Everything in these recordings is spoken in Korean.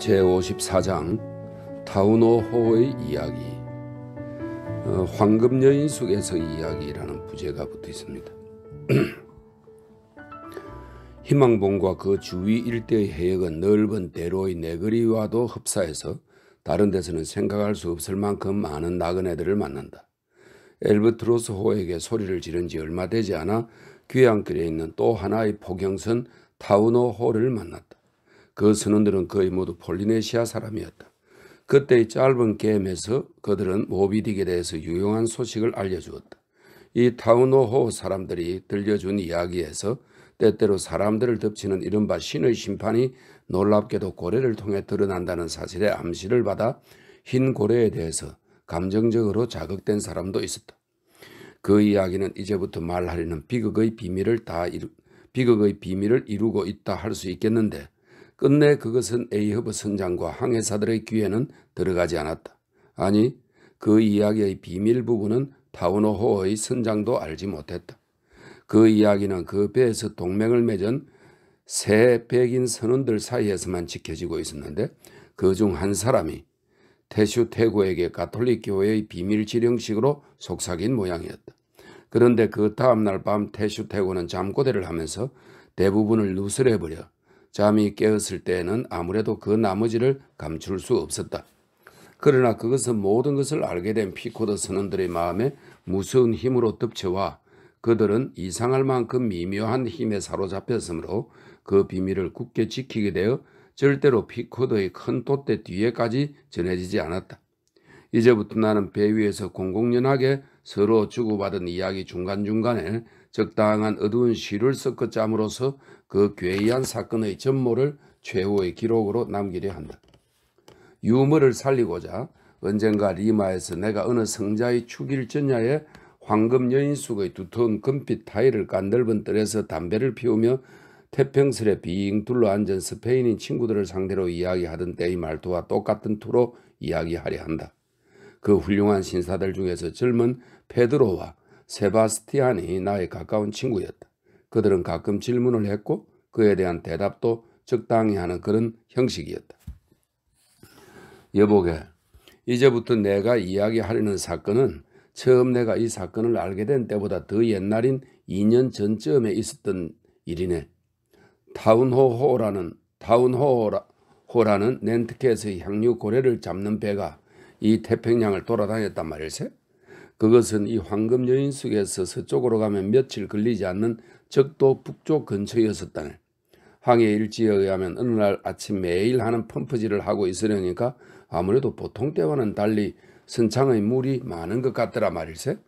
제54장 타우노호의 이야기 어, 황금 여인 속에서 이야기라는 부제가 붙어 있습니다. 희망봉과 그 주위 일대의 해역은 넓은 대로의 내거리와도 흡사해서 다른 데서는 생각할 수 없을 만큼 많은 나그네들을 만난다. 엘브트로스 호에게 소리를 지른 지 얼마 되지 않아 귀향길에 있는 또 하나의 포경선 타우노 호를 만났다. 그 선원들은 거의 모두 폴리네시아 사람이었다. 그때의 짧은 게임에서 그들은 모비딕에 대해서 유용한 소식을 알려주었다. 이 타우노호 사람들이 들려준 이야기에서 때때로 사람들을 덮치는 이른바 신의 심판이 놀랍게도 고래를 통해 드러난다는 사실에 암시를 받아 흰 고래에 대해서 감정적으로 자극된 사람도 있었다. 그 이야기는 이제부터 말하려는 비극의 비밀을 다 이루, 비극의 비밀을 이루고 있다 할 수 있겠는데 끝내 그것은 에이허브 선장과 항해사들의 귀에는 들어가지 않았다. 아니 그 이야기의 비밀 부분은 타우노호의 선장도 알지 못했다. 그 이야기는 그 배에서 동맹을 맺은 세 백인 선원들 사이에서만 지켜지고 있었는데 그 중 한 사람이 태슈 태고에게 가톨릭 교회의 비밀 지령식으로 속삭인 모양이었다. 그런데 그 다음날 밤 태슈 태고는 잠꼬대를 하면서 대부분을 누설해버려 잠이 깨었을 때에는 아무래도 그 나머지를 감출 수 없었다. 그러나 그것은 모든 것을 알게 된 피코드 선원들의 마음에 무서운 힘으로 덮쳐와 그들은 이상할 만큼 미묘한 힘에 사로잡혔으므로 그 비밀을 굳게 지키게 되어 절대로 피코드의 큰 돛대 뒤에까지 전해지지 않았다. 이제부터 나는 배 위에서 공공연하게 서로 주고받은 이야기 중간중간에 적당한 어두운 시를 섞어 짬으로써 그 괴이한 사건의 전모를 최후의 기록으로 남기려 한다. 유머를 살리고자 언젠가 리마에서 내가 어느 성자의 축일 전야에 황금 여인숙의 두터운 금빛 타일을 깐 넓은 뜰에서 담배를 피우며 태평스레 빙 둘러앉은 스페인인 친구들을 상대로 이야기하던 때의 말투와 똑같은 투로 이야기하려 한다. 그 훌륭한 신사들 중에서 젊은 페드로와 세바스티안이 나의 가까운 친구였다. 그들은 가끔 질문을 했고 그에 대한 대답도 적당히 하는 그런 형식이었다. 여보게, 이제부터 내가 이야기하려는 사건은 처음 내가 이 사건을 알게 된 때보다 더 옛날인 2년 전쯤에 있었던 일이네. 타운호호라는 타운호라는 낸트켓의 향유 고래를 잡는 배가 이 태평양을 돌아다녔단 말일세. 그것은 이 황금 여인 속에서 서쪽으로 가면 며칠 걸리지 않는 적도 북쪽 근처였었다네. 항해 일지에 의하면 어느 날 아침 매일 하는 펌프질을 하고 있으려니까 아무래도 보통 때와는 달리 선창의 물이 많은 것 같더라 말일세.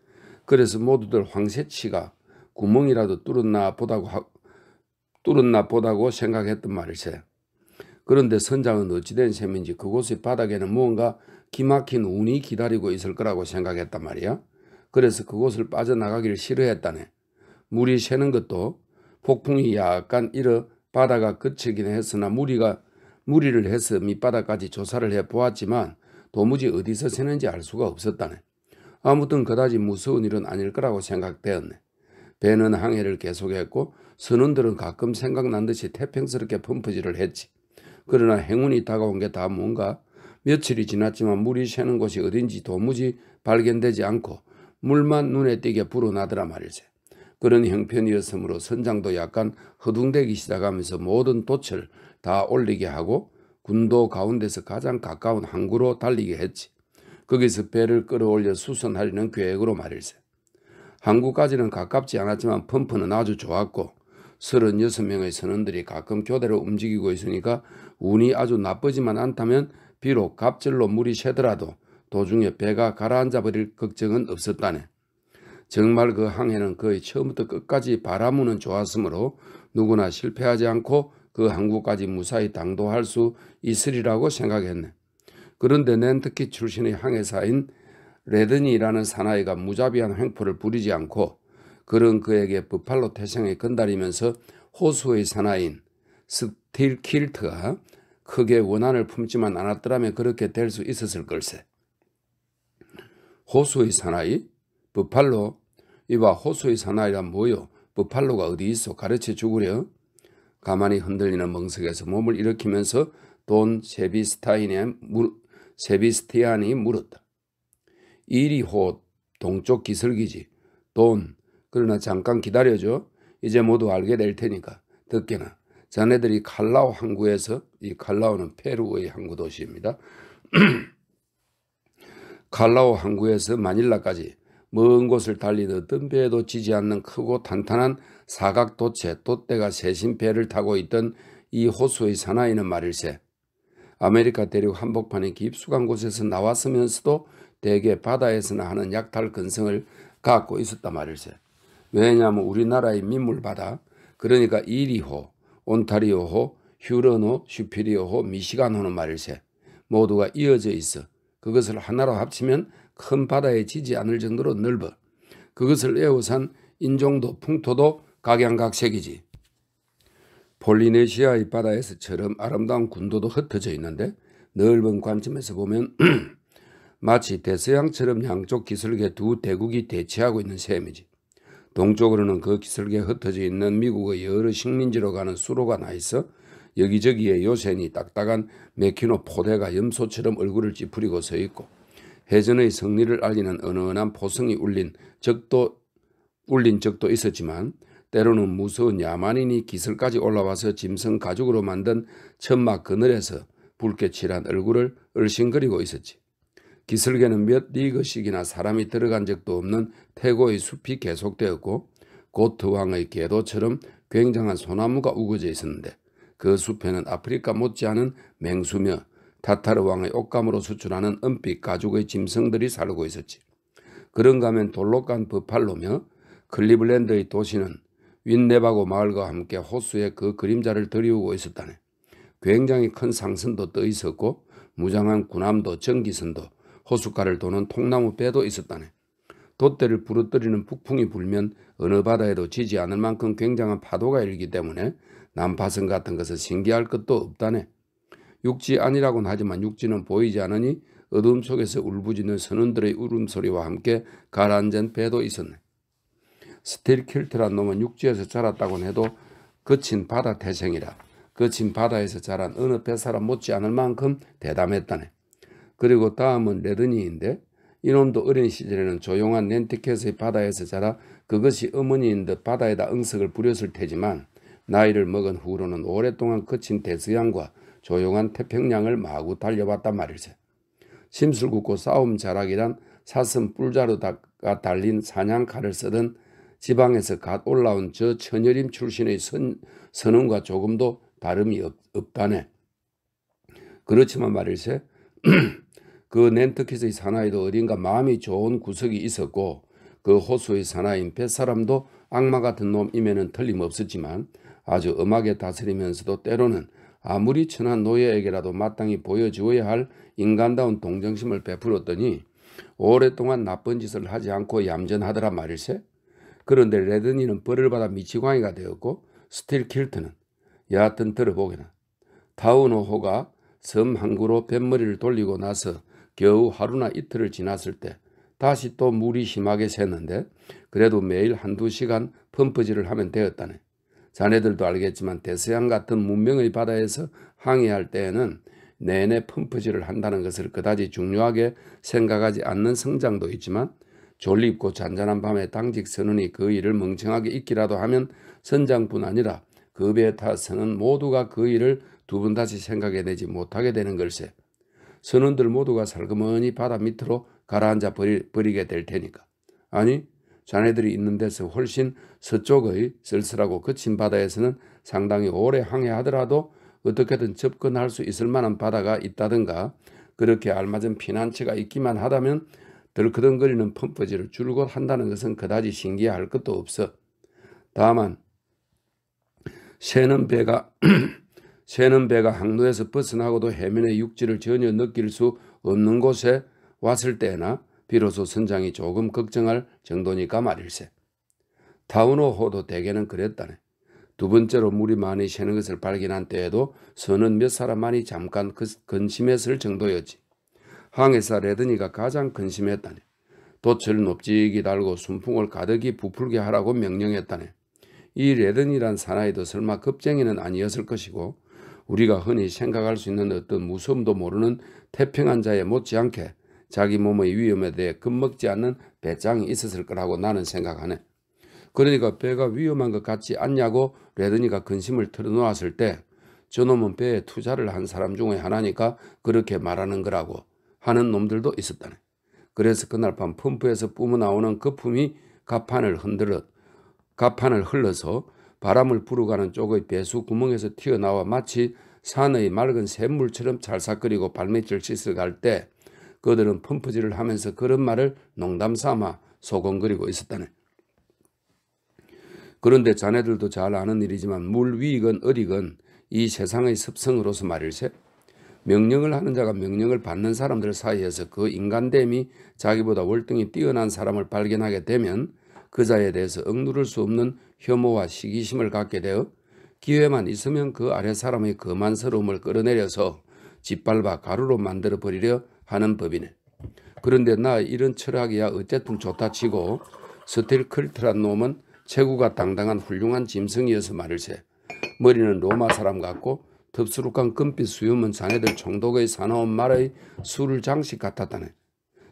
그래서 모두들 황새치가 구멍이라도 뚫었나 보다고 하, 뚫었나 보다고 생각했던 말일세. 그런데 선장은 어찌된 셈인지 그곳의 바닥에는 무언가 기막힌 운이 기다리고 있을 거라고 생각했단 말이야. 그래서 그곳을 빠져나가기를 싫어했다네. 물이 새는 것도 폭풍이 약간 일어 바다가 그치긴 했으나 무리가 무리를 해서 밑바닥까지 조사를 해 보았지만 도무지 어디서 새는지 알 수가 없었다네. 아무튼 그다지 무서운 일은 아닐 거라고 생각되었네. 배는 항해를 계속했고 선원들은 가끔 생각난 듯이 태평스럽게 펌프질을 했지. 그러나 행운이 다가온 게 다 뭔가 며칠이 지났지만 물이 새는 곳이 어딘지 도무지 발견되지 않고 물만 눈에 띄게 불어나더라 말일세. 그런 형편이었으므로 선장도 약간 허둥대기 시작하면서 모든 돛을 다 올리게 하고 군도 가운데서 가장 가까운 항구로 달리게 했지. 거기서 배를 끌어올려 수선하려는 계획으로 말일세. 항구까지는 가깝지 않았지만 펌프는 아주 좋았고 36명의 선원들이 가끔 교대로 움직이고 있으니까 운이 아주 나쁘지만 않다면 비록 갑절로 물이 새더라도 도중에 배가 가라앉아 버릴 걱정은 없었다네. 정말 그 항해는 거의 처음부터 끝까지 바라무는 좋았으므로 누구나 실패하지 않고 그 항구까지 무사히 당도할 수 있으리라고 생각했네. 그런데 낸특키 출신의 항해사인 레드니라는 사나이가 무자비한 횡포를 부리지 않고 그런 그에게 버팔로 태생에 건달이면서 호수의 사나이인 스틸킬트가 크게 원한을 품지만 않았더라면 그렇게 될 수 있었을 걸세. 호수의 사나이? 버팔로? 이봐 호수의 사나이란 뭐요? 버팔로가 어디 있어? 가르쳐 주구려? 가만히 흔들리는 멍석에서 몸을 일으키면서 돈 세비스타인의 물, 세비스티안이 물었다. 이리 호 동쪽 기술기지. 돈. 그러나 잠깐 기다려줘. 이제 모두 알게 될 테니까. 듣게나. 자네들이 칼라오 항구에서 이 칼라오는 페루의 항구 도시입니다. 칼라오 항구에서 마닐라까지 먼 곳을 달리듯 떤 배에도 지지 않는 크고 탄탄한 사각도체 돛대가 세신 배를 타고 있던 이 호수의 사나이는 말일세. 아메리카 대륙 한복판의 깊숙한 곳에서 나왔으면서도 대개 바다에서나 하는 약탈 근성을 갖고 있었다 말일세. 왜냐하면 우리나라의 민물바다, 그러니까 이리호, 온타리오호, 휴런호, 슈피리오호, 미시간호는 말일세. 모두가 이어져 있어. 그것을 하나로 합치면 큰 바다에 지지 않을 정도로 넓어. 그것을 에워싼 인종도 풍토도 각양각색이지. 폴리네시아의 바다에서처럼 아름다운 군도도 흩어져 있는데 넓은 관점에서 보면 마치 대서양처럼 양쪽 기슭에 두 대국이 대치하고 있는 셈이지. 동쪽으로는 그 기슭에 흩어져 있는 미국의 여러 식민지로 가는 수로가 나 있어 여기저기에 요새니 딱딱한 메키노 포대가 염소처럼 얼굴을 찌푸리고 서 있고 해전의 승리를 알리는 은은한 포성이 울린 적도 울린 적도 있었지만 때로는 무서운 야만인이 기슬까지 올라와서 짐승 가죽으로 만든 천막 그늘에서 붉게 칠한 얼굴을 얼씬거리고 있었지. 기슭에는 몇 리그씩이나 사람이 들어간 적도 없는 태고의 숲이 계속되었고 고트왕의 궤도처럼 굉장한 소나무가 우거져 있었는데 그 숲에는 아프리카 못지않은 맹수며 타타르 왕의 옷감으로 수출하는 은빛 가죽의 짐승들이 살고 있었지. 그런가 하면 돌로 간 버팔로며 클리블랜드의 도시는 윈네바고 마을과 함께 호수에 그 그림자를 들이우고 있었다네. 굉장히 큰 상선도 떠 있었고 무장한 군함도 전기선도 호숫가를 도는 통나무 배도 있었다네. 돛대를 부러뜨리는 북풍이 불면 어느 바다에도 지지 않을 만큼 굉장한 파도가 일기 때문에 난파선 같은 것은 신기할 것도 없다네. 육지 아니라고는 하지만 육지는 보이지 않으니 어둠 속에서 울부짖는 선원들의 울음소리와 함께 가라앉은 배도 있었네. 스틸킬트란 놈은 육지에서 자랐다곤 해도 거친 바다 태생이라 거친 바다에서 자란 어느 뱃사람 못지않을 만큼 대담했다네. 그리고 다음은 레드니인데 이놈도 어린 시절에는 조용한 낸티켓의 바다에서 자라 그것이 어머니인 듯 바다에다 응석을 부렸을 테지만 나이를 먹은 후로는 오랫동안 거친 대서양과 조용한 태평양을 마구 달려봤단 말일세. 심술궂고 싸움 자락이란 사슴 뿔자루가 달린 사냥칼을 쓰던 지방에서 갓 올라온 저 처녀림 출신의 선, 선언과 조금도 다름이 없, 없다네. 그렇지만 말일세 그 낸터킷의 사나이도 어딘가 마음이 좋은 구석이 있었고 그 호수의 사나이인 뱃사람도 악마 같은 놈임에는 틀림없었지만 아주 음하게 다스리면서도 때로는 아무리 천한 노예에게라도 마땅히 보여주어야 할 인간다운 동정심을 베풀었더니 오랫동안 나쁜 짓을 하지 않고 얌전하더라 말일세. 그런데 레드니는 벌을 받아 미치광이가 되었고 스틸 킬트는 여하튼 들어보게나 타우노호가 섬 항구로 뱃머리를 돌리고 나서 겨우 하루나 이틀을 지났을 때 다시 또 물이 심하게 샜는데 그래도 매일 한두 시간 펌프질을 하면 되었다네. 자네들도 알겠지만 대서양 같은 문명의 바다에서 항해할 때에는 내내 펌프질을 한다는 것을 그다지 중요하게 생각하지 않는 성장도 있지만 졸립고 잔잔한 밤에 당직 선원이 그 일을 멍청하게 잊기라도 하면 선장뿐 아니라 그 배에 타 선원 모두가 그 일을 두 번 다시 생각해 내지 못하게 되는 걸세. 선원들 모두가 살그머니 바다 밑으로 가라앉아 버리, 버리게 될 테니까. 아니 자네들이 있는 데서 훨씬 서쪽의 쓸쓸하고 거친 바다에서는 상당히 오래 항해하더라도 어떻게든 접근할 수 있을 만한 바다가 있다든가 그렇게 알맞은 피난처가 있기만 하다면 덜커덩거리는 펌프질을 줄곧 한다는 것은 그다지 신기할 것도 없어. 다만 새는 배가 새는 배가 항로에서 벗어나고도 해면의 육지를 전혀 느낄 수 없는 곳에 왔을 때나 비로소 선장이 조금 걱정할 정도니까 말일세. 타우노호도 대개는 그랬다네. 두 번째로 물이 많이 새는 것을 발견한 때에도 선은 몇 사람만이 잠깐 그 근심했을 정도였지. 항해사 레드니가 가장 근심했다네. 돛을 높직이 달고 순풍을 가득히 부풀게 하라고 명령했다네. 이 레든이란 사나이도 설마 겁쟁이는 아니었을 것이고 우리가 흔히 생각할 수 있는 어떤 무서움도 모르는 태평한 자에 못지않게 자기 몸의 위험에 대해 겁먹지 않는 배짱이 있었을 거라고 나는 생각하네. 그러니까 배가 위험한 것 같지 않냐고 레드니가 근심을 털어놓았을 때 저놈은 배에 투자를 한 사람 중에 하나니까 그렇게 말하는 거라고 하는 놈들도 있었다네. 그래서 그날 밤 펌프에서 뿜어나오는 거품이 가판을 흔들어 가판을 흘러서 바람을 불어가는 쪽의 배수 구멍에서 튀어나와 마치 산의 맑은 샘물처럼 찰싹거리고 발밑을 씻어 갈 때 그들은 펌프질을 하면서 그런 말을 농담 삼아 소곤거리고 있었다네. 그런데 자네들도 잘 아는 일이지만 물 위이건 어리건 이 세상의 습성으로서 말일세 명령을 하는 자가 명령을 받는 사람들 사이에서 그 인간됨이 자기보다 월등히 뛰어난 사람을 발견하게 되면 그 자에 대해서 억누를 수 없는 혐오와 시기심을 갖게 되어 기회만 있으면 그 아래 사람의 거만스러움을 끌어내려서 짓밟아 가루로 만들어 버리려 하는 법이네. 그런데 나 이런 철학이야 어쨌든 좋다 치고 스틸킬트란 놈은 체구가 당당한 훌륭한 짐승이어서 말일세. 머리는 로마 사람 같고 덥수룩한 금빛 수염은 자네들 총독의 사나운 말의 술 장식 같았다네.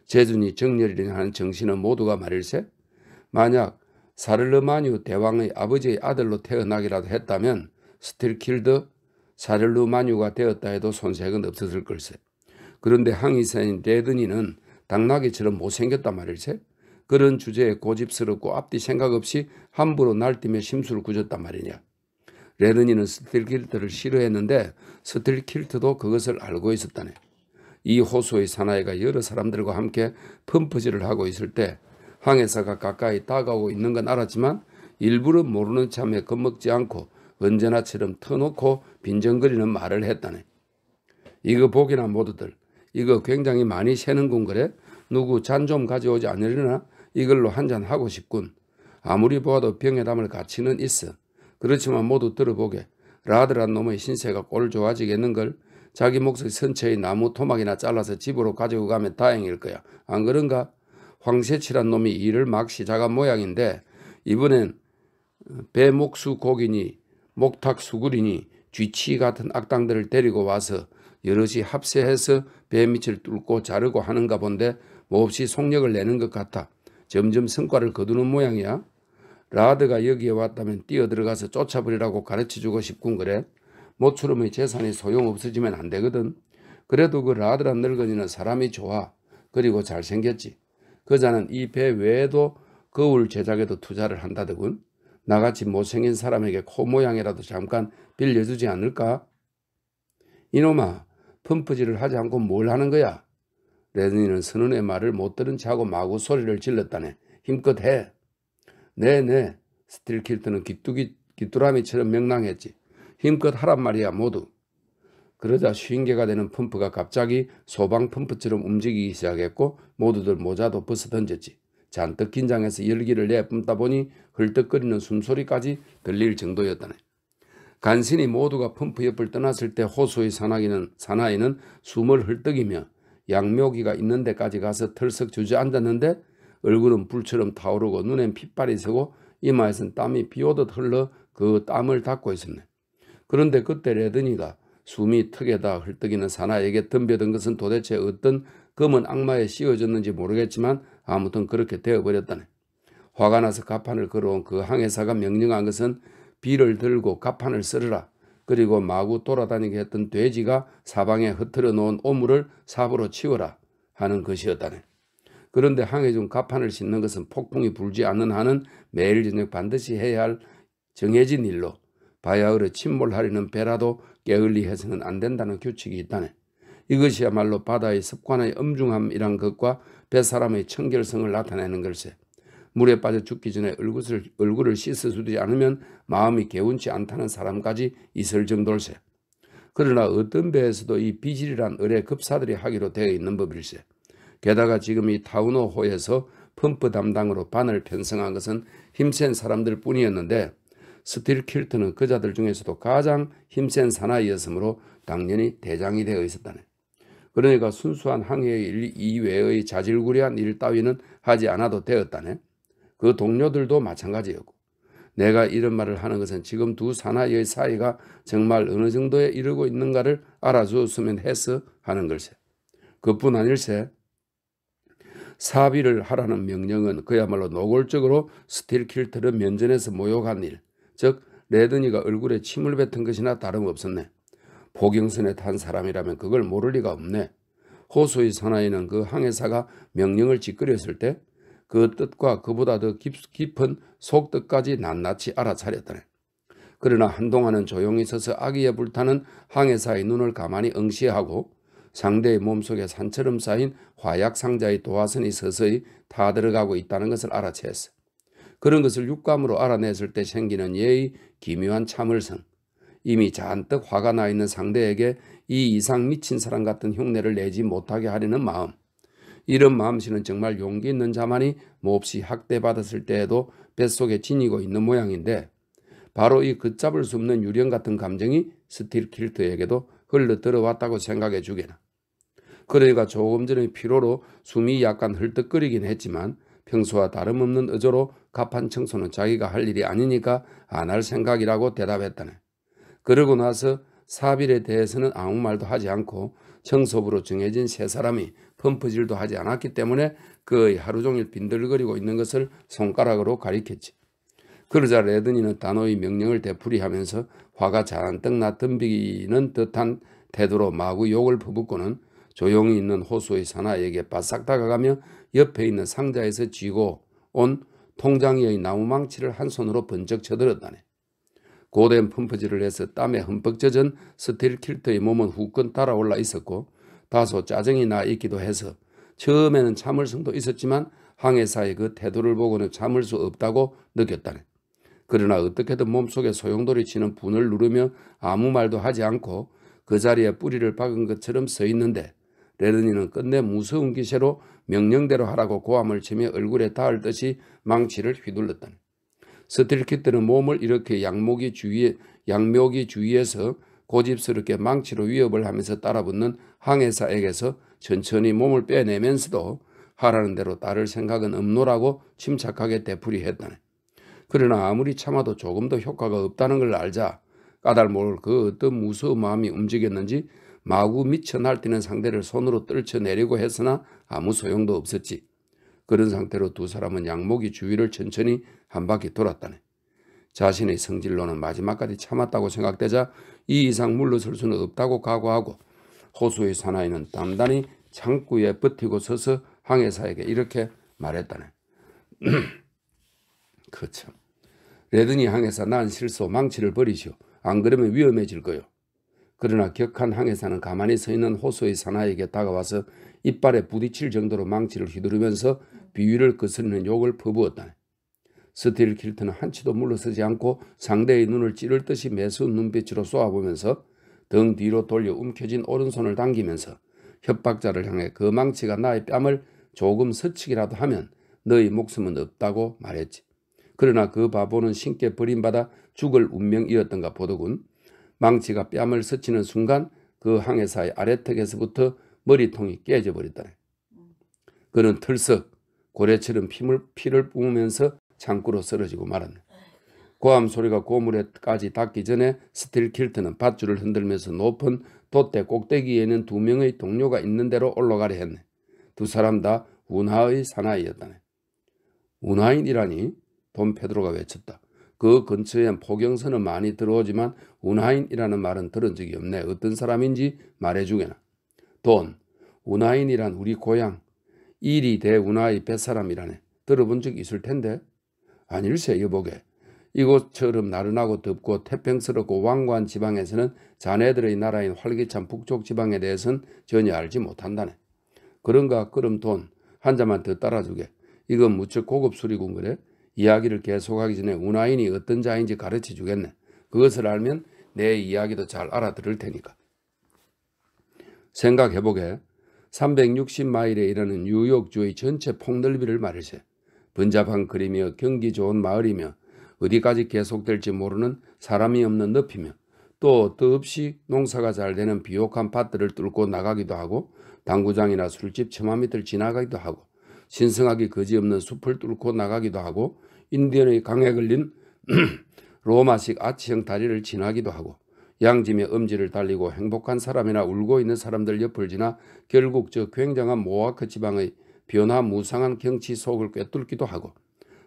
재주니 정열이라 하는 정신은 모두가 말일세. 만약 샤를르마뉴 대왕의 아버지의 아들로 태어나기라도 했다면 스틸킬트 샤를르마뉴가 되었다 해도 손색은 없었을 걸세. 그런데 항해사인 레드니는 당나귀처럼 못생겼단 말일세. 그런 주제에 고집스럽고 앞뒤 생각 없이 함부로 날뛰며 심술궂었단 말이야. 레드니는 스틸킬트를 싫어했는데 스틸킬트도 그것을 알고 있었다네. 이 호수의 사나이가 여러 사람들과 함께 펌프질을 하고 있을 때 항해사가 가까이 다가오고 있는 건 알았지만 일부러 모르는 참에 겁먹지 않고 언제나처럼 터놓고 빈정거리는 말을 했다네. 이거 보기나 모두들 이거 굉장히 많이 새는군 그래? 누구 잔 좀 가져오지 않으려나? 이걸로 한 잔 하고 싶군. 아무리 보아도 병에 담을 가치는 있어. 그렇지만 모두 들어보게. 라드란 놈의 신세가 꼴 좋아지겠는걸. 자기 몫의 선체의 나무 토막이나 잘라서 집으로 가지고 가면 다행일 거야. 안 그런가? 황새치란 놈이 일을 막 시작한 모양인데 이번엔 배목수 고기니 목탁 수구리니 쥐치 같은 악당들을 데리고 와서 여럿이 합세해서 배 밑을 뚫고 자르고 하는가 본데 몹시 속력을 내는 것 같아. 점점 성과를 거두는 모양이야. 라드가 여기에 왔다면 뛰어들어가서 쫓아버리라고 가르쳐주고 싶군 그래. 모처럼의 재산이 소용없어지면 안 되거든. 그래도 그 라드란 늙은이는 사람이 좋아. 그리고 잘생겼지. 그자는 이 배 외에도 거울 제작에도 투자를 한다더군. 나같이 못생긴 사람에게 코 모양이라도 잠깐 빌려주지 않을까? 이놈아, 펌프질을 하지 않고 뭘 하는 거야? 레드니는 선원의 말을 못 들은 채하고 마구 소리를 질렀다네. 힘껏 해. 네네. 스틸킬트는 기뚜기, 기뚜라미처럼 명랑했지. 힘껏 하란 말이야 모두. 그러자 쉰개가 되는 펌프가 갑자기 소방 펌프처럼 움직이기 시작했고 모두들 모자도 벗어 던졌지. 잔뜩 긴장해서 열기를 내뿜다 보니 헐떡거리는 숨소리까지 들릴 정도였다네. 간신히 모두가 펌프 옆을 떠났을 때 호수의 사나이는, 사나이는 숨을 헐떡이며 양묘기가 있는 데까지 가서 털썩 주저앉았는데 얼굴은 불처럼 타오르고 눈엔 핏발이 서고 이마에선 땀이 비오듯 흘러 그 땀을 닦고 있었네. 그런데 그때 레드니가 숨이 턱에다 헐떡이는 사나에게 덤벼든 것은 도대체 어떤 검은 악마에 씌워졌는지 모르겠지만 아무튼 그렇게 되어버렸다네. 화가 나서 가판을 걸어온 그 항해사가 명령한 것은 비를 들고 가판을 쓸으라. 그리고 마구 돌아다니게 했던 돼지가 사방에 흩어져 놓은 오물을 삽으로 치워라 하는 것이었다네. 그런데 항해 중 가판을 싣는 것은 폭풍이 불지 않는 한은 매일 저녁 반드시 해야 할 정해진 일로 바야흐로 침몰하려는 배라도 게을리 해서는 안 된다는 규칙이 있다네. 이것이야말로 바다의 습관의 엄중함이란 것과 배 사람의 청결성을 나타내는 걸세. 물에 빠져 죽기 전에 얼굴을, 얼굴을 씻어주지 않으면 마음이 개운치 않다는 사람까지 있을 정도일세. 그러나 어떤 배에서도 이 비질이란 을의 급사들이 하기로 되어 있는 법일세. 게다가 지금 이 타운호호에서 펌프 담당으로 반을 편성한 것은 힘센 사람들 뿐이었는데 스틸킬트는 그자들 중에서도 가장 힘센 사나이였으므로 당연히 대장이 되어 있었다네. 그러니까 순수한 항해의 일 이외의 자질구레한 일 따위는 하지 않아도 되었다네. 그 동료들도 마찬가지였고 내가 이런 말을 하는 것은 지금 두 사나이의 사이가 정말 어느 정도에 이르고 있는가를 알아주었으면 해서 하는 걸세. 그뿐 아닐세. 삽질을 하라는 명령은 그야말로 노골적으로 스틸킬트를 면전에서 모욕한 일, 즉 레드니가 얼굴에 침을 뱉은 것이나 다름없었네. 포경선에 탄 사람이라면 그걸 모를 리가 없네. 호수의 사나이는 그 항해사가 명령을 지껄였을 때 그 뜻과 그보다 더 깊, 깊은 속뜻까지 낱낱이 알아차렸다네. 그러나 한동안은 조용히 서서 악의에 불타는 항해사의 눈을 가만히 응시하고 상대의 몸속에 산처럼 쌓인 화약 상자의 도화선이 서서히 타들어가고 있다는 것을 알아챘어. 그런 것을 육감으로 알아냈을 때 생기는 예의 기묘한 참을성, 이미 잔뜩 화가 나 있는 상대에게 이 이상 미친 사람 같은 흉내를 내지 못하게 하려는 마음. 이런 마음씨는 정말 용기 있는 자만이 몹시 학대받았을 때에도 뱃속에 지니고 있는 모양인데 바로 이 걷잡을 수 없는 유령 같은 감정이 스틸킬트에게도 흘러 들어왔다고 생각해 주게나. 그러니까 조금 전에 피로로 숨이 약간 헐떡거리긴 했지만 평소와 다름없는 의조로 갑판 청소는 자기가 할 일이 아니니까 안 할 생각이라고 대답했다네. 그러고 나서 사빌에 대해서는 아무 말도 하지 않고 청소부로 정해진 세 사람이 펌프질도 하지 않았기 때문에 그 하루 종일 빈들거리고 있는 것을 손가락으로 가리켰지. 그러자 레드니는 단호히 명령을 되풀이하면서 화가 잔뜩 나 덤비는 듯한 태도로 마구 욕을 퍼붓고는 조용히 있는 호수의 사나이에게 바싹 다가가며 옆에 있는 상자에서 쥐고 온 통장이의 나무망치를 한 손으로 번쩍 쳐들었다네. 고된 펌프질을 해서 땀에 흠뻑 젖은 스틸킬트의 몸은 후끈 달아올라 있었고 다소 짜증이 나 있기도 해서 처음에는 참을성도 있었지만 항해사의 그 태도를 보고는 참을 수 없다고 느꼈다네. 그러나 어떻게든 몸속에 소용돌이 치는 분을 누르며 아무 말도 하지 않고 그 자리에 뿌리를 박은 것처럼 서 있는데 레르니는 끝내 무서운 기세로 명령대로 하라고 고함을 치며 얼굴에 닿을 듯이 망치를 휘둘렀다네. 스틸키트는 몸을 이렇게 양목이 주위에 양묘기 주위에서 고집스럽게 망치로 위협을 하면서 따라붙는 항해사에게서 천천히 몸을 빼내면서도 하라는 대로 따를 생각은 없노라고 침착하게 되풀이했다네. 그러나 아무리 참아도 조금 더 효과가 없다는 걸 알자 까닭 모그 어떤 무서운 마음이 움직였는지 마구 미쳐 날뛰는 상대를 손으로 떨쳐내려고 했으나 아무 소용도 없었지. 그런 상태로 두 사람은 양목이 주위를 천천히 한 바퀴 돌았다네. 자신의 성질로는 마지막까지 참았다고 생각되자 이 이상 물러설 수는 없다고 각오하고 호수의 사나이는 단단히 창구에 버티고 서서 항해사에게 이렇게 말했다네. 그렇죠. 레드니 항해사 난 싫소 망치를 버리시오. 안 그러면 위험해질 거요. 그러나 격한 항해사는 가만히 서 있는 호수의 사나이에게 다가와서 이빨에 부딪힐 정도로 망치를 휘두르면서 비위를 거스르는 욕을 퍼부었다. 스틸킬트는 한치도 물러서지 않고 상대의 눈을 찌를 듯이 매서운 눈빛으로 쏘아보면서 등 뒤로 돌려 움켜쥔 오른손을 당기면서 협박자를 향해 그 망치가 나의 뺨을 조금 스치기라도 하면 너의 목숨은 없다고 말했지. 그러나 그 바보는 신께 버림받아 죽을 운명이었던가 보더군. 망치가 뺨을 스치는 순간 그 항해사의 아래턱에서부터 머리통이 깨져버렸다네. 그는 털썩 고래처럼 피물, 피를 뿜으면서 창구로 쓰러지고 말았네. 고함 소리가 고물에까지 닿기 전에 스틸킬트는 밧줄을 흔들면서 높은 돛대 꼭대기에는 두 명의 동료가 있는 대로 올라가려 했네. 두 사람 다 운하의 사나이였다네. 운하인이라니 돈 페드로가 외쳤다. 그 근처엔 포경선은 많이 들어오지만 운하인이라는 말은 들은 적이 없네. 어떤 사람인지 말해주게나. 돈, 운하인이란 우리 고향, 일이 대 운하의 뱃사람이라네. 들어본 적 있을 텐데. 아닐세 여보게. 이곳처럼 나른하고 덥고 태평스럽고 왕관 지방에서는 자네들의 나라인 활기찬 북쪽 지방에 대해서는 전혀 알지 못한다네. 그런가 그럼 돈한 잔만 더 따라주게. 이건 무척 고급 술이군 그래. 이야기를 계속하기 전에 운하인이 어떤 자인지 가르쳐 주겠네. 그것을 알면 내 이야기도 잘 알아들을 테니까. 생각해보게 360마일에 이르는 뉴욕주의 전체 폭넓이를 말일세. 번잡한 그림이며 경기 좋은 마을이며 어디까지 계속될지 모르는 사람이 없는 늪이며 또 더없이 농사가 잘 되는 비옥한 밭들을 뚫고 나가기도 하고 당구장이나 술집 처마 밑을 지나가기도 하고 신성하기 거지없는 숲을 뚫고 나가기도 하고 인디언의 강에 걸린 로마식 아치형 다리를 지나기도 하고 양짐의 엄지를 달리고 행복한 사람이나 울고 있는 사람들 옆을 지나 결국 저 굉장한 모아크 지방의 변화무상한 경치 속을 꿰뚫기도 하고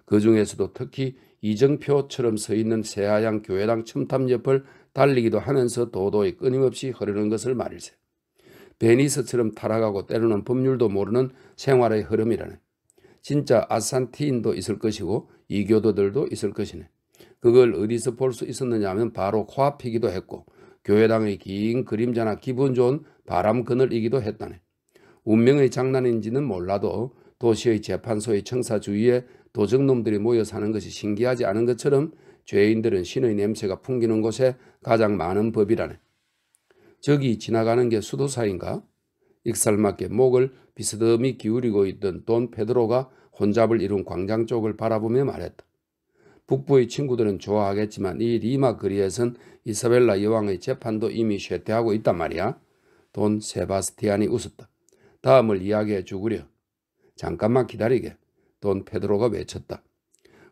그 중에서도 특히 이정표처럼 서 있는 새하양 교회당 첨탑 옆을 달리기도 하면서 도도히 끊임없이 흐르는 것을 말일세. 베니스처럼 타락하고 때로는 법률도 모르는 생활의 흐름이라네. 진짜 아산티인도 있을 것이고 이교도들도 있을 것이네. 그걸 어디서 볼 수 있었느냐 하면 바로 코앞이기도 했고 교회당의 긴 그림자나 기분 좋은 바람 그늘이기도 했다네. 운명의 장난인지는 몰라도 도시의 재판소의 청사 주위에 도적놈들이 모여 사는 것이 신기하지 않은 것처럼 죄인들은 신의 냄새가 풍기는 곳에 가장 많은 법이라네. 저기 지나가는 게 수도사인가? 익살맞게 목을 비스듬히 기울이고 있던 돈 페드로가 혼잡을 이룬 광장 쪽을 바라보며 말했다. 북부의 친구들은 좋아하겠지만 이 리마 거리에선 이사벨라 여왕의 재판도 이미 쇠퇴하고 있단 말이야. 돈 세바스티안이 웃었다. 다음을 이야기해 주구려. 잠깐만 기다리게. 돈 페드로가 외쳤다.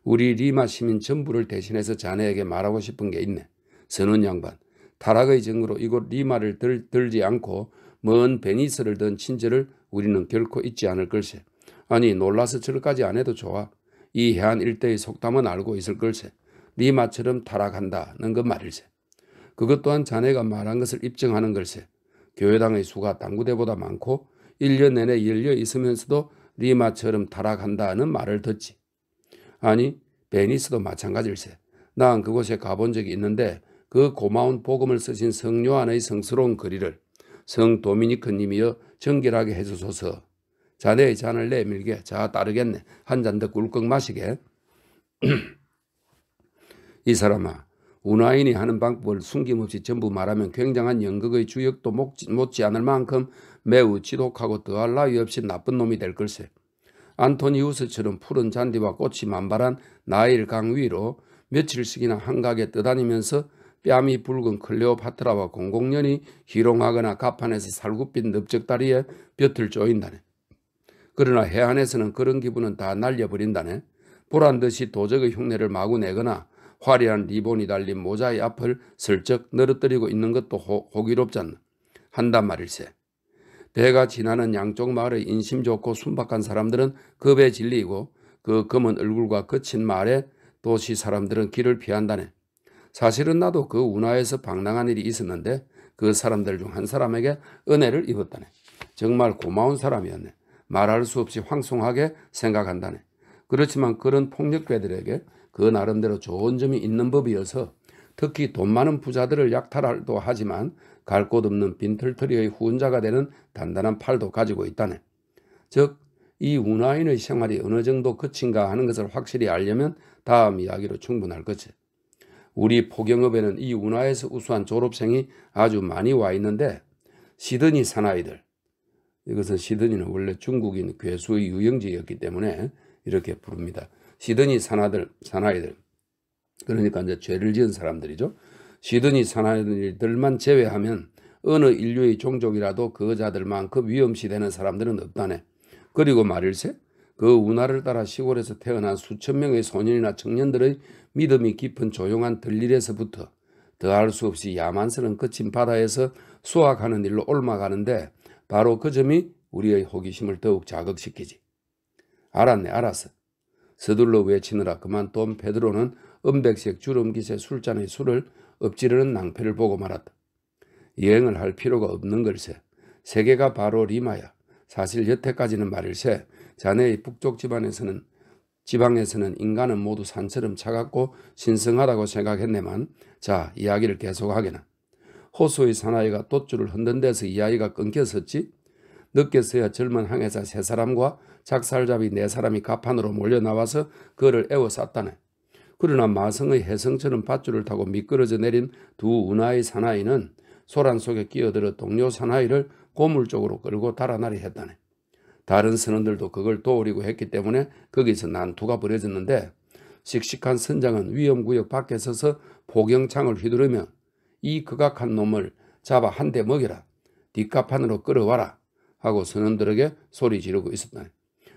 우리 리마 시민 전부를 대신해서 자네에게 말하고 싶은 게 있네. 선원 양반. 타락의 증거로 이곳 리마를 들, 들지 않고 먼 베니스를 든 친절을 우리는 결코 잊지 않을 걸세. 아니 놀라서 절까지 안 해도 좋아. 이 해안 일대의 속담은 알고 있을 걸세. 리마처럼 타락한다는 것 말일세. 그것 또한 자네가 말한 것을 입증하는 걸세. 교회당의 수가 당구대보다 많고 1년 내내 열려 있으면서도 리마처럼 타락한다는 말을 듣지. 아니 베니스도 마찬가지일세. 난 그곳에 가본 적이 있는데 그 고마운 복음을 쓰신 성요한의 성스러운 거리를 성 도미니크 님이여 정결하게 해주소서. 자네의 잔을 내밀게. 자 따르겠네. 한 잔 더 꿀꺽 마시게. 이 사람아 운하인이 하는 방법을 숨김없이 전부 말하면 굉장한 연극의 주역도 못지 않을 만큼 매우 지독하고 더할 나위 없이 나쁜 놈이 될 걸세. 안토니우스처럼 푸른 잔디와 꽃이 만발한 나일 강 위로 며칠씩이나 한가게 떠다니면서 뺨이 붉은 클레오파트라와 공공연히 희롱하거나 가판에서 살구빛 넓적다리에 볕을 쪼인다네. 그러나 해안에서는 그런 기분은 다 날려버린다네. 보란 듯이 도적의 흉내를 마구 내거나 화려한 리본이 달린 모자의 앞을 슬쩍 늘어뜨리고 있는 것도 호, 호기롭지 않나. 한단 말일세. 배가 지나는 양쪽 마을의 인심 좋고 순박한 사람들은 급에 질리고 그 검은 얼굴과 거친 말에 도시 사람들은 길을 피한다네. 사실은 나도 그 운하에서 방랑한 일이 있었는데 그 사람들 중 한 사람에게 은혜를 입었다네. 정말 고마운 사람이었네. 말할 수 없이 황송하게 생각한다네. 그렇지만 그런 폭력배들에게 그 나름대로 좋은 점이 있는 법이어서 특히 돈 많은 부자들을 약탈도 하지만 갈 곳 없는 빈털터리의 후원자가 되는 단단한 팔도 가지고 있다네. 즉, 이 운하인의 생활이 어느 정도 끝인가 하는 것을 확실히 알려면 다음 이야기로 충분할 것이. 우리 포경업에는 이 운하에서 우수한 졸업생이 아주 많이 와 있는데 시드니 사나이들 이것은 시드니는 원래 중국인 괴수의 유영지였기 때문에 이렇게 부릅니다. 시드니 사나들 사나이들 그러니까 이제 죄를 지은 사람들이죠. 시드니 사나이들만 제외하면 어느 인류의 종족이라도 그 자들만큼 위험시되는 사람들은 없다네. 그리고 말일세 그 운하를 따라 시골에서 태어난 수천 명의 소년이나 청년들의 믿음이 깊은 조용한 들릴에서부터 더할 수 없이 야만스러운 거친 바다에서 수확하는 일로 옮아가는데 바로 그 점이 우리의 호기심을 더욱 자극시키지. 알았네, 알았어. 서둘러 외치느라 그만 돈 페드로는 은백색 주름깃의 술잔의 술을 엎지르는 낭패를 보고 말았다. 여행을 할 필요가 없는 걸세. 세계가 바로 리마야. 사실 여태까지는 말일세 자네의 북쪽 집안에서는 지방에서는 인간은 모두 산처럼 차갑고 신성하다고 생각했네만 자 이야기를 계속하게나 호수의 사나이가 돛줄을 흔든 데서 이야기가 끊겼었지 늦게서야 젊은 항해사 세 사람과 작살잡이 네 사람이 가판으로 몰려 나와서 그를 에워쌌다네 그러나 마성의 해성처럼 밧줄을 타고 미끄러져 내린 두 운하의 사나이는 소란 속에 끼어들어 동료 사나이를 고물 쪽으로 끌고 달아나리 했다네 다른 선원들도 그걸 도우리고 했기 때문에 거기서 난투가 벌어졌는데 씩씩한 선장은 위험구역 밖에 서서 포경창을 휘두르며 이 극악한 놈을 잡아 한 대 먹여라. 뒷가판으로 끌어와라. 하고 선원들에게 소리 지르고 있었다.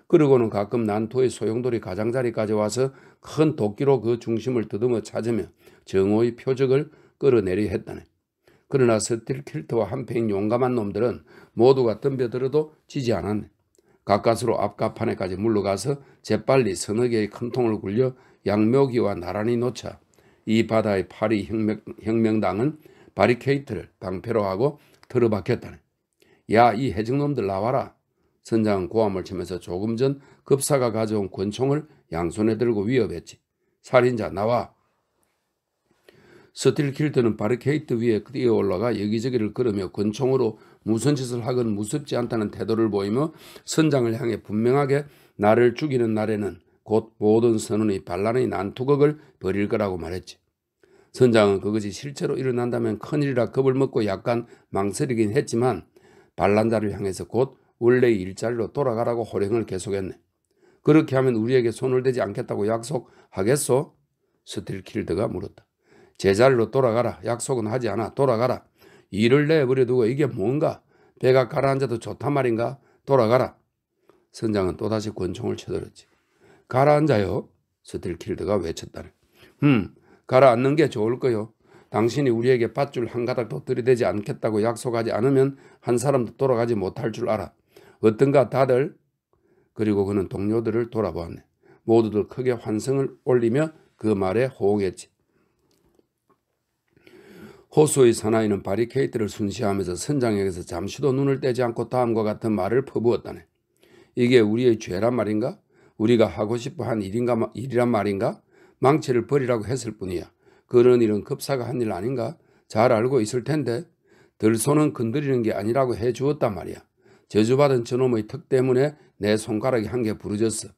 그러고는 가끔 난토의 소용돌이 가장자리까지 와서 큰 도끼로 그 중심을 더듬어 찾으며 정오의 표적을 끌어내려 했다네. 그러나 스틸킬트와 한패인 용감한 놈들은 모두가 덤벼들어도 지지 않았네. 가까스로 앞가판에까지 물러가서 재빨리 서너 개의 큰 통을 굴려 양묘기와 나란히 놓자 이 바다의 파리 혁명, 혁명당은 바리케이트를 방패로 하고 틀어박혔다네. 야, 이 해적놈들 나와라. 선장은 고함을 치면서 조금 전 급사가 가져온 권총을 양손에 들고 위협했지. 살인자 나와. 스틸킬트는 바리케이트 위에 뛰어 올라가 여기저기를 걸으며 권총으로 무슨 짓을 하건 무섭지 않다는 태도를 보이며 선장을 향해 분명하게 나를 죽이는 날에는 곧 모든 선원의 반란의 난투극을 벌일 거라고 말했지. 선장은 그것이 실제로 일어난다면 큰일이라 겁을 먹고 약간 망설이긴 했지만 반란자를 향해서 곧 원래의 일자리로 돌아가라고 호령을 계속했네. 그렇게 하면 우리에게 손을 대지 않겠다고 약속하겠소? 스틸킬드가 물었다. 제자리로 돌아가라. 약속은 하지 않아. 돌아가라. 일을 내버려 두고 이게 뭔가? 배가 가라앉아도 좋단 말인가? 돌아가라. 선장은 또다시 권총을 쳐들었지. 가라앉아요? 스틸킬드가 외쳤다네. 음, 가라앉는 게 좋을 거요. 당신이 우리에게 밧줄 한 가닥도 들이대지 않겠다고 약속하지 않으면 한 사람도 돌아가지 못할 줄 알아. 어떤가 다들? 그리고 그는 동료들을 돌아보았네. 모두들 크게 환성을 올리며 그 말에 호응했지. 호수의 사나이는 바리케이트를 순시하면서 선장에게서 잠시도 눈을 떼지 않고 다음과 같은 말을 퍼부었다네. 이게 우리의 죄란 말인가? 우리가 하고 싶어 한 일인가, 일이란 말인가? 망치를 버리라고 했을 뿐이야. 그런 일은 급사가 한 일 아닌가? 잘 알고 있을 텐데 들손은 건드리는 게 아니라고 해 주었단 말이야. 저주받은 저놈의 턱 때문에 내 손가락이 한 개 부러졌어.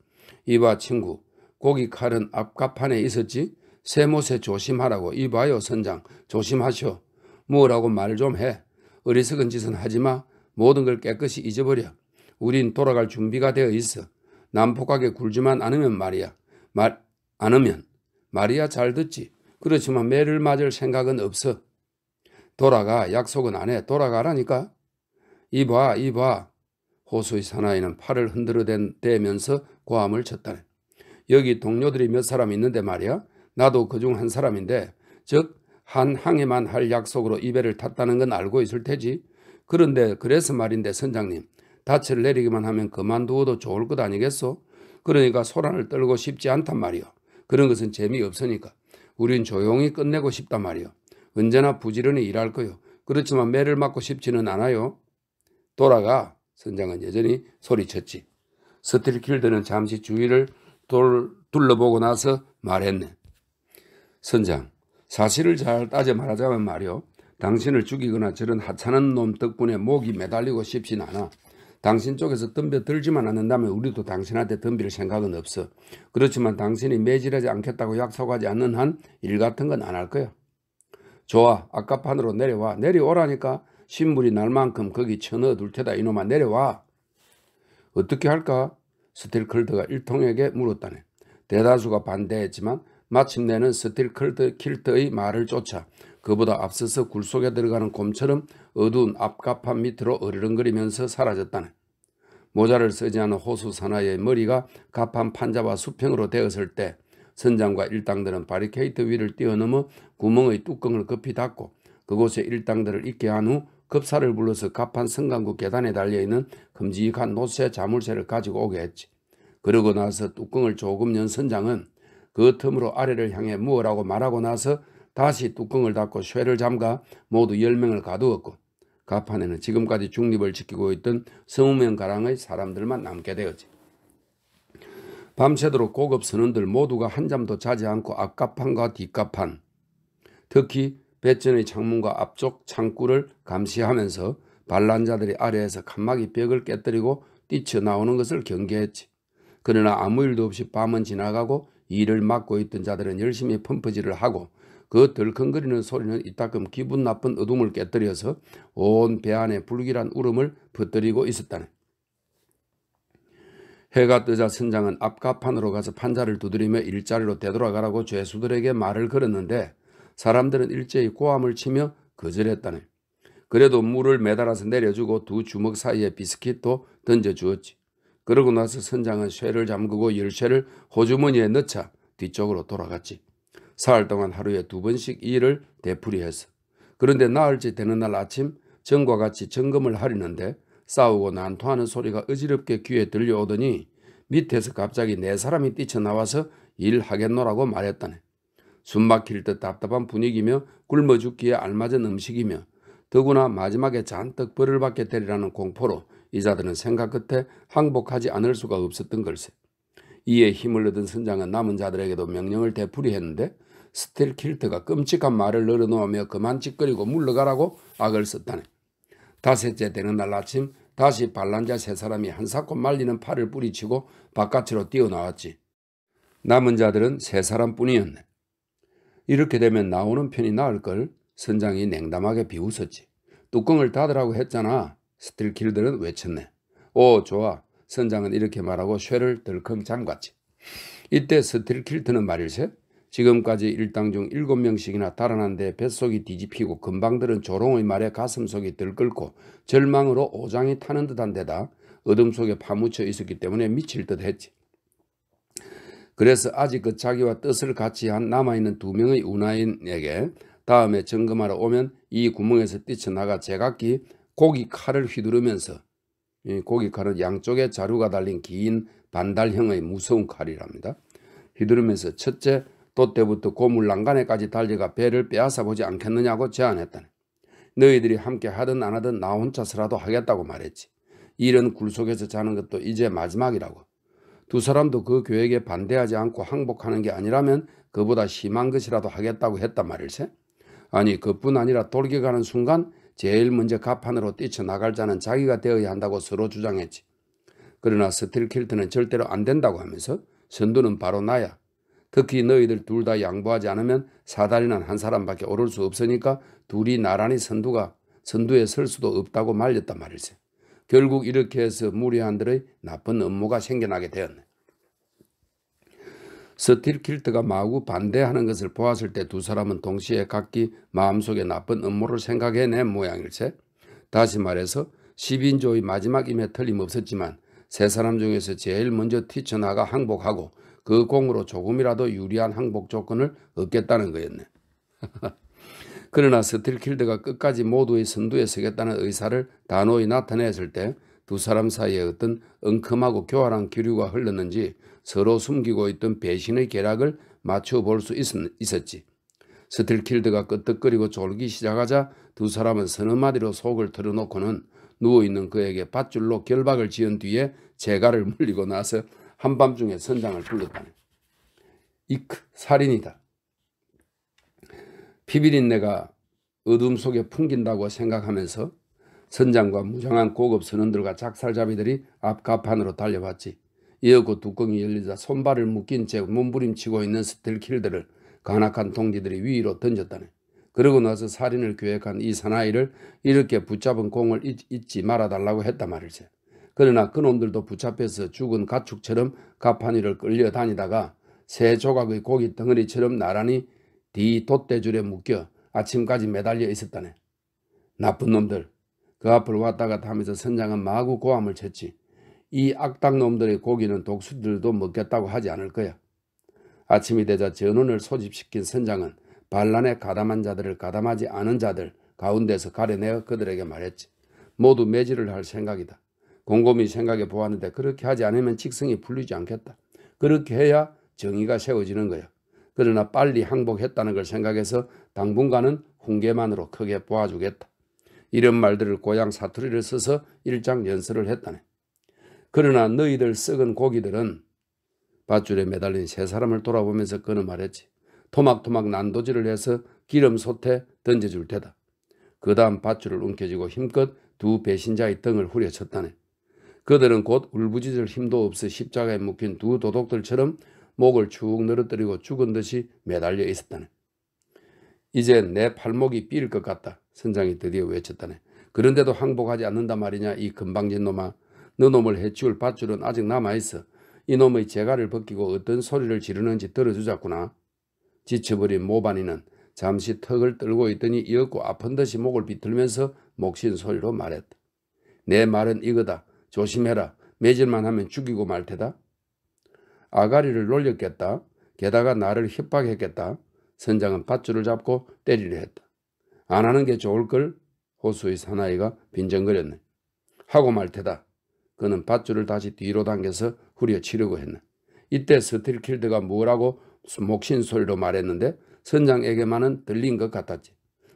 이봐 친구 고기 칼은 앞가판에 있었지? 세못에 조심하라고 이봐요 선장 조심하시오. 뭐라고 말 좀 해. 어리석은 짓은 하지마. 모든 걸 깨끗이 잊어버려. 우린 돌아갈 준비가 되어 있어. 난폭하게 굴지만 않으면 말이야. 말 않으면 말이야 잘 듣지. 그렇지만 매를 맞을 생각은 없어. 돌아가 약속은 안 해. 돌아가라니까. 이봐 이봐. 호수의 사나이는 팔을 흔들어 대면서 고함을 쳤다네. 여기 동료들이 몇 사람 있는데 말이야. 나도 그 중 한 사람인데 즉 한 항해만 할 약속으로 이 배를 탔다는 건 알고 있을 테지. 그런데 그래서 말인데 선장님 닻을 내리기만 하면 그만두어도 좋을 것 아니겠소? 그러니까 소란을 떨고 싶지 않단 말이오. 그런 것은 재미없으니까. 우린 조용히 끝내고 싶단 말이오. 언제나 부지런히 일할 거요. 그렇지만 매를 맞고 싶지는 않아요. 돌아가. 선장은 여전히 소리쳤지. 스틸킬드는 잠시 주위를 돌, 둘러보고 나서 말했네. 선장, 사실을 잘 따져 말하자면 말이오. 당신을 죽이거나 저런 하찮은 놈 덕분에 목이 매달리고 싶진 않아. 당신 쪽에서 덤벼 들지만 않는다면 우리도 당신한테 덤빌 생각은 없어. 그렇지만 당신이 매질하지 않겠다고 약속하지 않는 한 일 같은 건 안 할 거야. 좋아. 앞갑판으로 내려와. 내려오라니까. 신물이 날 만큼 거기 쳐넣어 둘 테다 이놈아 내려와. 어떻게 할까? 스틸킬트가 일동에게 물었다네. 대다수가 반대했지만 마침내는 스틸킬트 킬트의 말을 쫓아 그보다 앞서서 굴 속에 들어가는 곰처럼 어두운 앞갑판 밑으로 어르렁거리면서 사라졌다네. 모자를 쓰지 않은 호수 사나이의 머리가 갑판 판자와 수평으로 되었을 때 선장과 일당들은 바리케이트 위를 뛰어넘어 구멍의 뚜껑을 급히 닫고 그곳에 일당들을 있게 한 후 급사를 불러서 가판 성강구 계단에 달려있는 큼직한 노쇠 자물쇠를 가지고 오게 했지. 그러고 나서 뚜껑을 조금 연 선장은 그 틈으로 아래를 향해 무어라고 말하고 나서 다시 뚜껑을 닫고 쇠를 잠가 모두 10명을 가두었고 가판에는 지금까지 중립을 지키고 있던 20명 가량의 사람들만 남게 되었지. 밤새도록 고급 선원들 모두가 한 잠도 자지 않고 앞가판과 뒷가판, 특히 배전의 창문과 앞쪽 창구를 감시하면서 반란자들이 아래에서 칸막이 벽을 깨뜨리고 뛰쳐나오는 것을 경계했지. 그러나 아무 일도 없이 밤은 지나가고 일을 맡고 있던 자들은 열심히 펌프질을 하고 그 덜컹거리는 소리는 이따금 기분 나쁜 어둠을 깨뜨려서 온 배 안에 불길한 울음을 퍼뜨리고 있었다네. 해가 뜨자 선장은 앞가판으로 가서 판자를 두드리며 일자리로 되돌아가라고 죄수들에게 말을 걸었는데 사람들은 일제히 고함을 치며 거절했다네. 그래도 물을 매달아서 내려주고 두 주먹 사이에 비스킷도 던져 주었지. 그러고 나서 선장은 쇠를 잠그고 열쇠를 호주머니에 넣자 뒤쪽으로 돌아갔지. 사흘 동안 하루에 두 번씩 이 일을 되풀이했어. 그런데 나흘째 되는 날 아침 전과 같이 점검을 하려는데 싸우고 난투하는 소리가 어지럽게 귀에 들려오더니 밑에서 갑자기 네 사람이 뛰쳐나와서 일하겠노라고 말했다네. 숨막힐 듯 답답한 분위기며 굶어 죽기에 알맞은 음식이며 더구나 마지막에 잔뜩 벌을 받게 되리라는 공포로 이자들은 생각 끝에 항복하지 않을 수가 없었던 걸세. 이에 힘을 얻은 선장은 남은 자들에게도 명령을 되풀이했는데 스틸킬트가 끔찍한 말을 늘어놓으며 그만 지껄이고 물러가라고 악을 썼다네. 다섯째 되는 날 아침 다시 반란자 세 사람이 한사코 말리는 팔을 뿌리치고 바깥으로 뛰어나왔지. 남은 자들은 세 사람뿐이었네. 이렇게 되면 나오는 편이 나을 걸 선장이 냉담하게 비웃었지. 뚜껑을 닫으라고 했잖아. 스틸킬들은 외쳤네. 오 좋아. 선장은 이렇게 말하고 쇠를 덜컹 잠갔지. 이때 스틸킬트는 말일세 지금까지 일당 중 일곱 명씩이나 달아난데 뱃속이 뒤집히고 금방들은 조롱의 말에 가슴속이 들끓고 절망으로 오장이 타는 듯한 데다 어둠 속에 파묻혀 있었기 때문에 미칠 듯 했지. 그래서 아직 그 자기와 뜻을 같이 한 남아있는 두 명의 운하인에게 다음에 점검하러 오면 이 구멍에서 뛰쳐나가 제각기 고기 칼을 휘두르면서 고기 칼은 양쪽에 자루가 달린 긴 반달형의 무서운 칼이랍니다. 휘두르면서 첫째 돛대부터 고물 난간에까지 달려가 배를 빼앗아 보지 않겠느냐고 제안했다네. 너희들이 함께 하든 안 하든 나 혼자서라도 하겠다고 말했지. 이런 굴 속에서 자는 것도 이제 마지막이라고. 두 사람도 그 계획에 반대하지 않고 항복하는 게 아니라면 그보다 심한 것이라도 하겠다고 했단 말일세. 아니 그뿐 아니라 돌격하는 순간 제일 먼저 갑판으로 뛰쳐나갈 자는 자기가 되어야 한다고 서로 주장했지. 그러나 스틸킬트는 절대로 안 된다고 하면서 선두는 바로 나야. 특히 너희들 둘 다 양보하지 않으면 사다리는 한 사람밖에 오를 수 없으니까 둘이 나란히 선두가 선두에 설 수도 없다고 말렸단 말일세. 결국 이렇게 해서 무리한들의 나쁜 업무가 생겨나게 되었네. 스틸킬트가 마구 반대하는 것을 보았을 때 두 사람은 동시에 각기 마음속에 나쁜 음모를 생각해낸 모양일세. 다시 말해서 10인조의 마지막 임에 틀림없었지만 세 사람 중에서 제일 먼저 튀쳐나가 항복하고 그 공으로 조금이라도 유리한 항복 조건을 얻겠다는 거였네. 그러나 스틸킬트가 끝까지 모두의 선두에 서겠다는 의사를 단호히 나타냈을 때 두 사람 사이에 어떤 엉큼하고 교활한 기류가 흘렀는지 서로 숨기고 있던 배신의 계략을 맞춰볼 수 있었, 지 스틸킬트가 끄떡거리고 졸기 시작하자 두 사람은 서너 마디로 속을 털어놓고는 누워있는 그에게 밧줄로 결박을 지은 뒤에 재갈을 물리고 나서 한밤중에 선장을 불렀다네. 이크 살인이다. 피비린내가 어둠 속에 풍긴다고 생각하면서 선장과 무장한 고급 선원들과 작살잡이들이 앞가판으로 달려왔지. 이어고 뚜껑이 열리자 손발을 묶인 채 몸부림치고 있는 스텔킬들을 간악한 동지들이 위로 던졌다네. 그러고 나서 살인을 계획한 이 사나이를 이렇게 붙잡은 공을 잊 지 말아달라고 했단 말일세. 그러나 그놈들도 붙잡혀서 죽은 가축처럼 가판위를 끌려다니다가 새 조각의 고기 덩어리처럼 나란히 뒤 돛대줄에 묶여 아침까지 매달려 있었다네. 나쁜 놈들. 그 앞을 왔다 갔다 하면서 선장은 마구 고함을 쳤지. 이 악당 놈들의 고기는 독수들도 먹겠다고 하지 않을 거야. 아침이 되자 전원을 소집시킨 선장은 반란에 가담한 자들을 가담하지 않은 자들 가운데서 가려내어 그들에게 말했지. 모두 매질을 할 생각이다. 곰곰이 생각해 보았는데 그렇게 하지 않으면 직성이 풀리지 않겠다. 그렇게 해야 정의가 세워지는 거야. 그러나 빨리 항복했다는 걸 생각해서 당분간은 훈계만으로 크게 보아주겠다. 이런 말들을 고향 사투리를 써서 일장 연설을 했다네. 그러나 너희들 썩은 고기들은 밧줄에 매달린 세 사람을 돌아보면서 그는 말했지. 토막토막 난도질을 해서 기름 솥에 던져줄 테다. 그 다음 밧줄을 움켜쥐고 힘껏 두 배신자의 등을 후려쳤다네. 그들은 곧 울부짖을 힘도 없어 십자가에 묶인 두 도둑들처럼 목을 축 늘어뜨리고 죽은 듯이 매달려 있었다네. 이제 내 팔목이 삘것 같다. 선장이 드디어 외쳤다네. 그런데도 항복하지 않는단 말이냐 이 금방진 놈아. 너 놈을 해치울 밧줄은 아직 남아있어. 이놈의 재갈을 벗기고 어떤 소리를 지르는지 들어주자꾸나. 지쳐버린 모반이는 잠시 턱을 떨고 있더니 이었고 아픈 듯이 목을 비틀면서 목신 소리로 말했다. 내 말은 이거다. 조심해라. 매질만 하면 죽이고 말 테다. 아가리를 놀렸겠다. 게다가 나를 협박했겠다. 선장은 밧줄을 잡고 때리려 했다. 안 하는 게 좋을 걸? 호수의 사나이가 빈정거렸네. 하고 말 테다. 그는 밧줄을 다시 뒤로 당겨서 후려치려고 했네. 이때 스틸킬드가 뭐라고 목신 소리로 말했는데 선장에게만은 들린 것 같았지.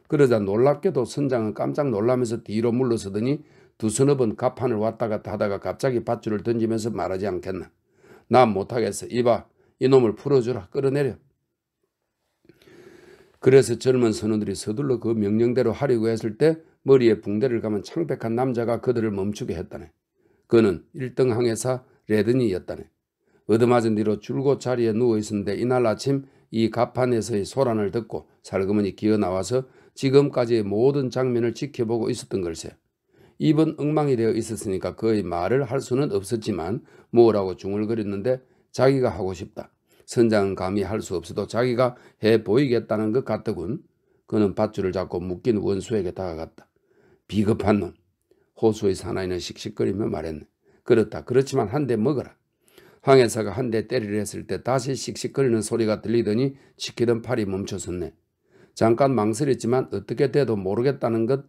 그러자 놀랍게도 선장은 깜짝 놀라면서 뒤로 물러서더니 두 서너 번 갑판을 왔다 갔다 하다가 갑자기 밧줄을 던지면서 말하지 않겠나. 난 못하겠어. 이봐 이놈을 풀어주라 끌어내려. 그래서 젊은 선원들이 서둘러 그 명령대로 하려고 했을 때 머리에 붕대를 감은 창백한 남자가 그들을 멈추게 했다네. 그는 1등 항해사 레드니였다네. 얻어맞은 뒤로 줄곧 자리에 누워 있었는데 이날 아침 이 갑판에서의 소란을 듣고 살그머니 기어 나와서 지금까지의 모든 장면을 지켜보고 있었던 걸세. 입은 엉망이 되어 있었으니까 그의 말을 할 수는 없었지만 뭐라고 중얼거렸는데 자기가 하고 싶다. 선장은 감히 할 수 없어도 자기가 해 보이겠다는 것 같더군. 그는 밧줄을 잡고 묶인 원수에게 다가갔다. 비겁한 놈. 호수의 사나이는 씩씩거리며 말했네. 그렇다. 그렇지만 한 대 먹어라. 항해사가 한 대 때리려 했을 때 다시 씩씩거리는 소리가 들리더니 지키던 팔이 멈춰섰네. 잠깐 망설였지만 어떻게 돼도 모르겠다는 것,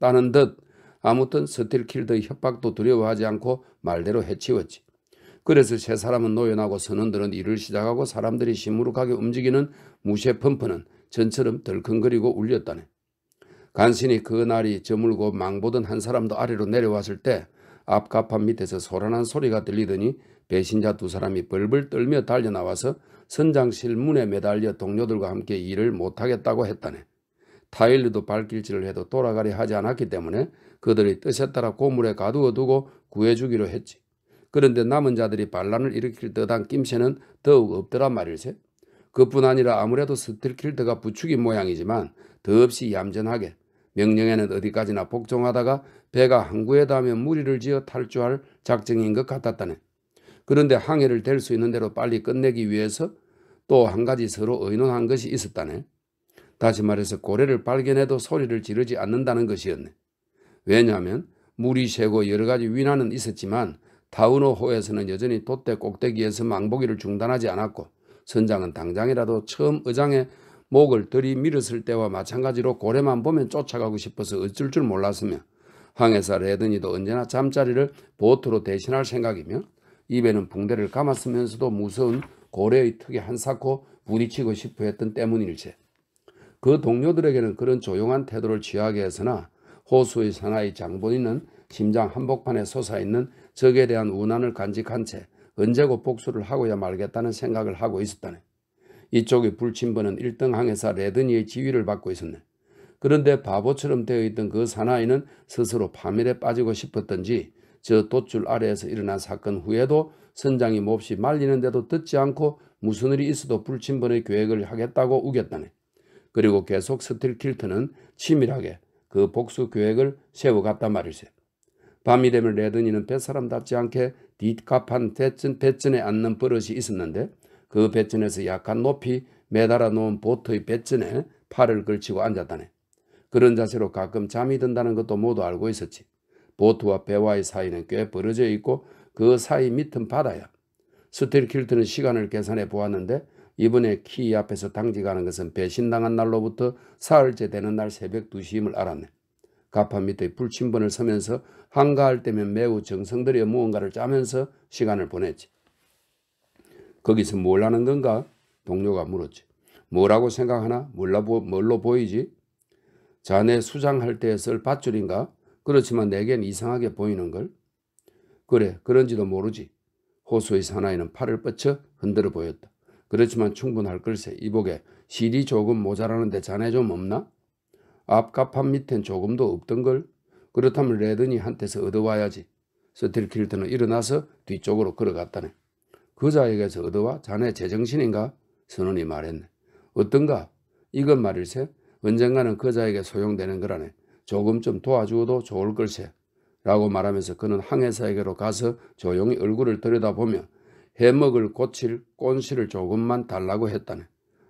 다는 듯 아무튼 스틸킬트의 협박도 두려워하지 않고 말대로 해치웠지. 그래서 세 사람은 놓여나고 선원들은 일을 시작하고 사람들이 시무룩하게 움직이는 무쇠 펌프는 전처럼 덜컹거리고 울렸다네. 간신히 그 날이 저물고 망보던 한 사람도 아래로 내려왔을 때 앞가판 밑에서 소란한 소리가 들리더니 배신자 두 사람이 벌벌 떨며 달려나와서 선장실 문에 매달려 동료들과 함께 일을 못하겠다고 했다네. 타일르도 발길질을 해도 돌아가려 하지 않았기 때문에 그들의 뜻에 따라 고물에 가두어 두고 구해주기로 했지. 그런데 남은 자들이 반란을 일으킬 듯한 낌새는 더욱 없더란 말일세. 그뿐 아니라 아무래도 스틸킬드가 부축인 모양이지만 더없이 얌전하게 명령에는 어디까지나 복종하다가 배가 항구에 닿으면 무리를 지어 탈주할 작정인 것 같았다네. 그런데 항해를 될 수 있는 대로 빨리 끝내기 위해서 또 한 가지 서로 의논한 것이 있었다네. 다시 말해서 고래를 발견해도 소리를 지르지 않는다는 것이었네. 왜냐하면 물이 새고 여러 가지 위난은 있었지만 타우노호에서는 여전히 돛대 꼭대기에서 망보기를 중단하지 않았고 선장은 당장이라도 처음 의장에 목을 들이밀었을 때와 마찬가지로 고래만 보면 쫓아가고 싶어서 어쩔 줄 몰랐으며 항해사 레드니도 언제나 잠자리를 보트로 대신할 생각이며 입에는 붕대를 감았으면서도 무서운 고래의 턱에 한사코 부딪히고 싶어 했던 때문일세. 그 동료들에게는 그런 조용한 태도를 취하게 해서나 호수의 사나이 장본인은 심장 한복판에 솟아있는 적에 대한 우난을 간직한 채 언제고 복수를 하고야 말겠다는 생각을 하고 있었다네. 이쪽의 불침번은 1등 항해사 레드니의 지위를 받고 있었네. 그런데 바보처럼 되어 있던 그 사나이는 스스로 파멸에 빠지고 싶었던지 저 돛줄 아래에서 일어난 사건 후에도 선장이 몹시 말리는데도 듣지 않고 무슨 일이 있어도 불침번의 계획을 하겠다고 우겼다네. 그리고 계속 스틸킬트는 치밀하게 그 복수 계획을 세워갔단 말일세. 밤이 되면 레드니는 뱃사람답지 않게 뒷갑판 뱃전, 뱃전에 앉는 버릇이 있었는데 그 뱃전에서 약간 높이 매달아 놓은 보트의 뱃전에 팔을 걸치고 앉았다네. 그런 자세로 가끔 잠이 든다는 것도 모두 알고 있었지. 보트와 배와의 사이는 꽤 벌어져 있고 그 사이 밑은 바다야. 스틸킬트는 시간을 계산해 보았는데 이번에 키 앞에서 당직하는 것은 배신당한 날로부터 사흘째 되는 날 새벽 2시임을 알았네. 가판 밑의 불침번을 서면서 한가할 때면 매우 정성들여 무언가를 짜면서 시간을 보냈지. 거기서 뭘 하는 건가? 동료가 물었지. 뭐라고 생각하나? 몰라 보, 뭘로 보이지? 자네 수장할 때 쓸 밧줄인가? 그렇지만 내겐 이상하게 보이는걸? 그래, 그런지도 모르지. 호수의 사나이는 팔을 뻗쳐 흔들어 보였다. 그렇지만 충분할 걸세. 이복에 실이 조금 모자라는데 자네 좀 없나? 앞가판 밑엔 조금도 없던걸. 그렇다면 레든이 한테서 얻어와야지. 스틸킬트는 일어나서 뒤쪽으로 걸어갔다네. 그자에게서 얻어와 자네 제정신인가? 선원이 말했네. 어떤가? 이건 말일세. 언젠가는 그자에게 소용되는 거라네. 조금 좀 도와주어도 좋을 걸세. 라고 말하면서 그는 항해사에게로 가서 조용히 얼굴을 들여다보며 해먹을 고칠 꼰실을 조금만 달라고 했다네.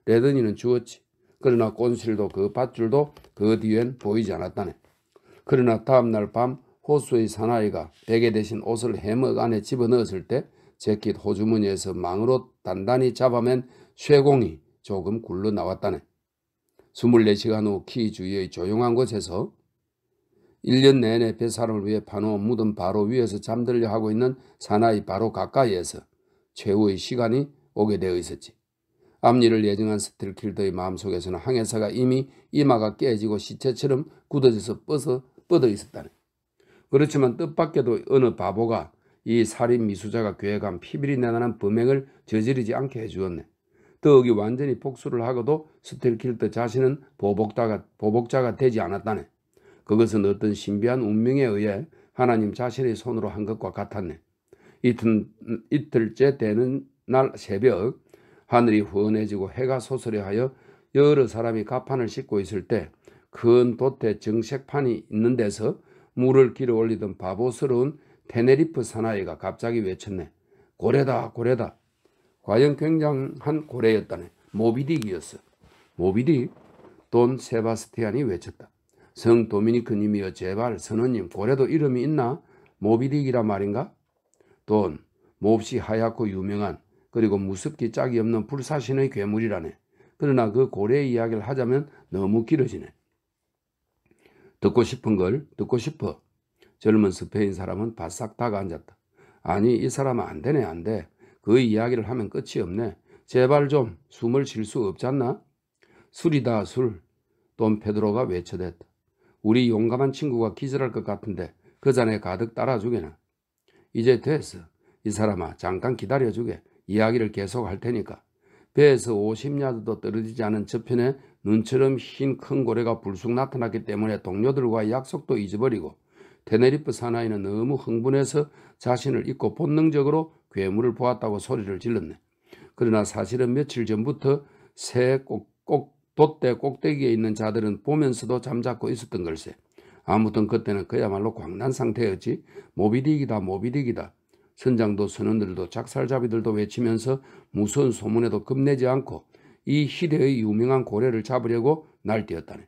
레드니는 주었지. 그러나 꼰실도 그 밧줄도 그 뒤엔 보이지 않았다네. 그러나 다음날 밤 호수의 사나이가 베개 대신 옷을 해먹 안에 집어넣었을 때 재킷 호주머니에서 망으로 단단히 잡아맨 쇠공이 조금 굴러 나왔다네. 24시간 후 키 주위의 조용한 곳에서 1년 내내 뱃사람을 위해 파놓은 무덤 바로 위에서 잠들려 하고 있는 사나이 바로 가까이에서 최후의 시간이 오게 되어 있었지. 앞일을 예정한 스틸킬트의 마음속에서는 항해사가 이미 이마가 깨지고 시체처럼 굳어져서 뻗어, 뻗어 있었다네. 그렇지만 뜻밖에도 어느 바보가 이 살인 미수자가 계획한 피비린내 나는 범행을 저지르지 않게 해주었네. 더욱이 완전히 복수를 하고도 스틸킬트 자신은 보복자가, 보복자가 되지 않았다네. 그것은 어떤 신비한 운명에 의해 하나님 자신의 손으로 한 것과 같았네. 이틀, 이틀째 되는 날 새벽 하늘이 훤해지고 해가 솟으려 하여 여러 사람이 가판을 씻고 있을 때큰 돛대 정색판이 있는 데서 물을 길어 올리던 바보스러운 테네리프 사나이가 갑자기 외쳤네. 고래다 고래다. 과연 굉장한 고래였다네. 모비딕이었어. 모비딕? 돈 세바스티안이 외쳤다. 성 도미니크님이여 제발 선원님 고래도 이름이 있나? 모비딕이라 말인가? 돈 몹시 하얗고 유명한 그리고 무섭기 짝이 없는 불사신의 괴물이라네. 그러나 그 고래의 이야기를 하자면 너무 길어지네. 듣고 싶은 걸 듣고 싶어. 젊은 스페인 사람은 바싹 다가 앉았다. 아니 이 사람은 안 되네 안 돼. 그 이야기를 하면 끝이 없네. 제발 좀 숨을 쉴 수 없잖나? 술이다 술. 돈 페드로가 외쳐댔다. 우리 용감한 친구가 기절할 것 같은데 그 잔에 가득 따라주게나. 이제 됐어. 이 사람아 잠깐 기다려주게. 이야기를 계속 할 테니까. 배에서 50야드도 떨어지지 않은 저편에 눈처럼 흰 큰 고래가 불쑥 나타났기 때문에 동료들과 약속도 잊어버리고 테네리프 사나이는 너무 흥분해서 자신을 잊고 본능적으로 괴물을 보았다고 소리를 질렀네. 그러나 사실은 며칠 전부터 새 꼭, 꼭, 돛대 꼭대기에 있는 자들은 보면서도 잠자코 있었던 걸세. 아무튼 그때는 그야말로 광난 상태였지. 모비딕이다 모비딕이다. 선장도 선원들도 작살잡이들도 외치면서 무서운 소문에도 겁내지 않고 이 희대의 유명한 고래를 잡으려고 날뛰었다네.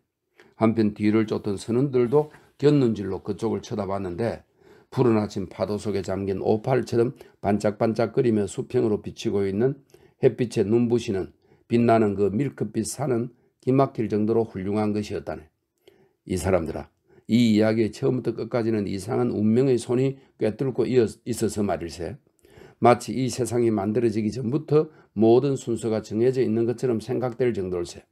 한편 뒤를 쫓던 선원들도 곁눈질로 그쪽을 쳐다봤는데 푸른 아침 파도 속에 잠긴 오팔처럼 반짝반짝거리며 수평으로 비치고 있는 햇빛에 눈부시는 빛나는 그 밀크빛 산은 기막힐 정도로 훌륭한 것이었다네. 이 사람들아 이 이야기의 처음부터 끝까지는 이상한 운명의 손이 꿰뚫고 있어서 말일세. 마치 이 세상이 만들어지기 전부터 모든 순서가 정해져 있는 것처럼 생각될 정도일세.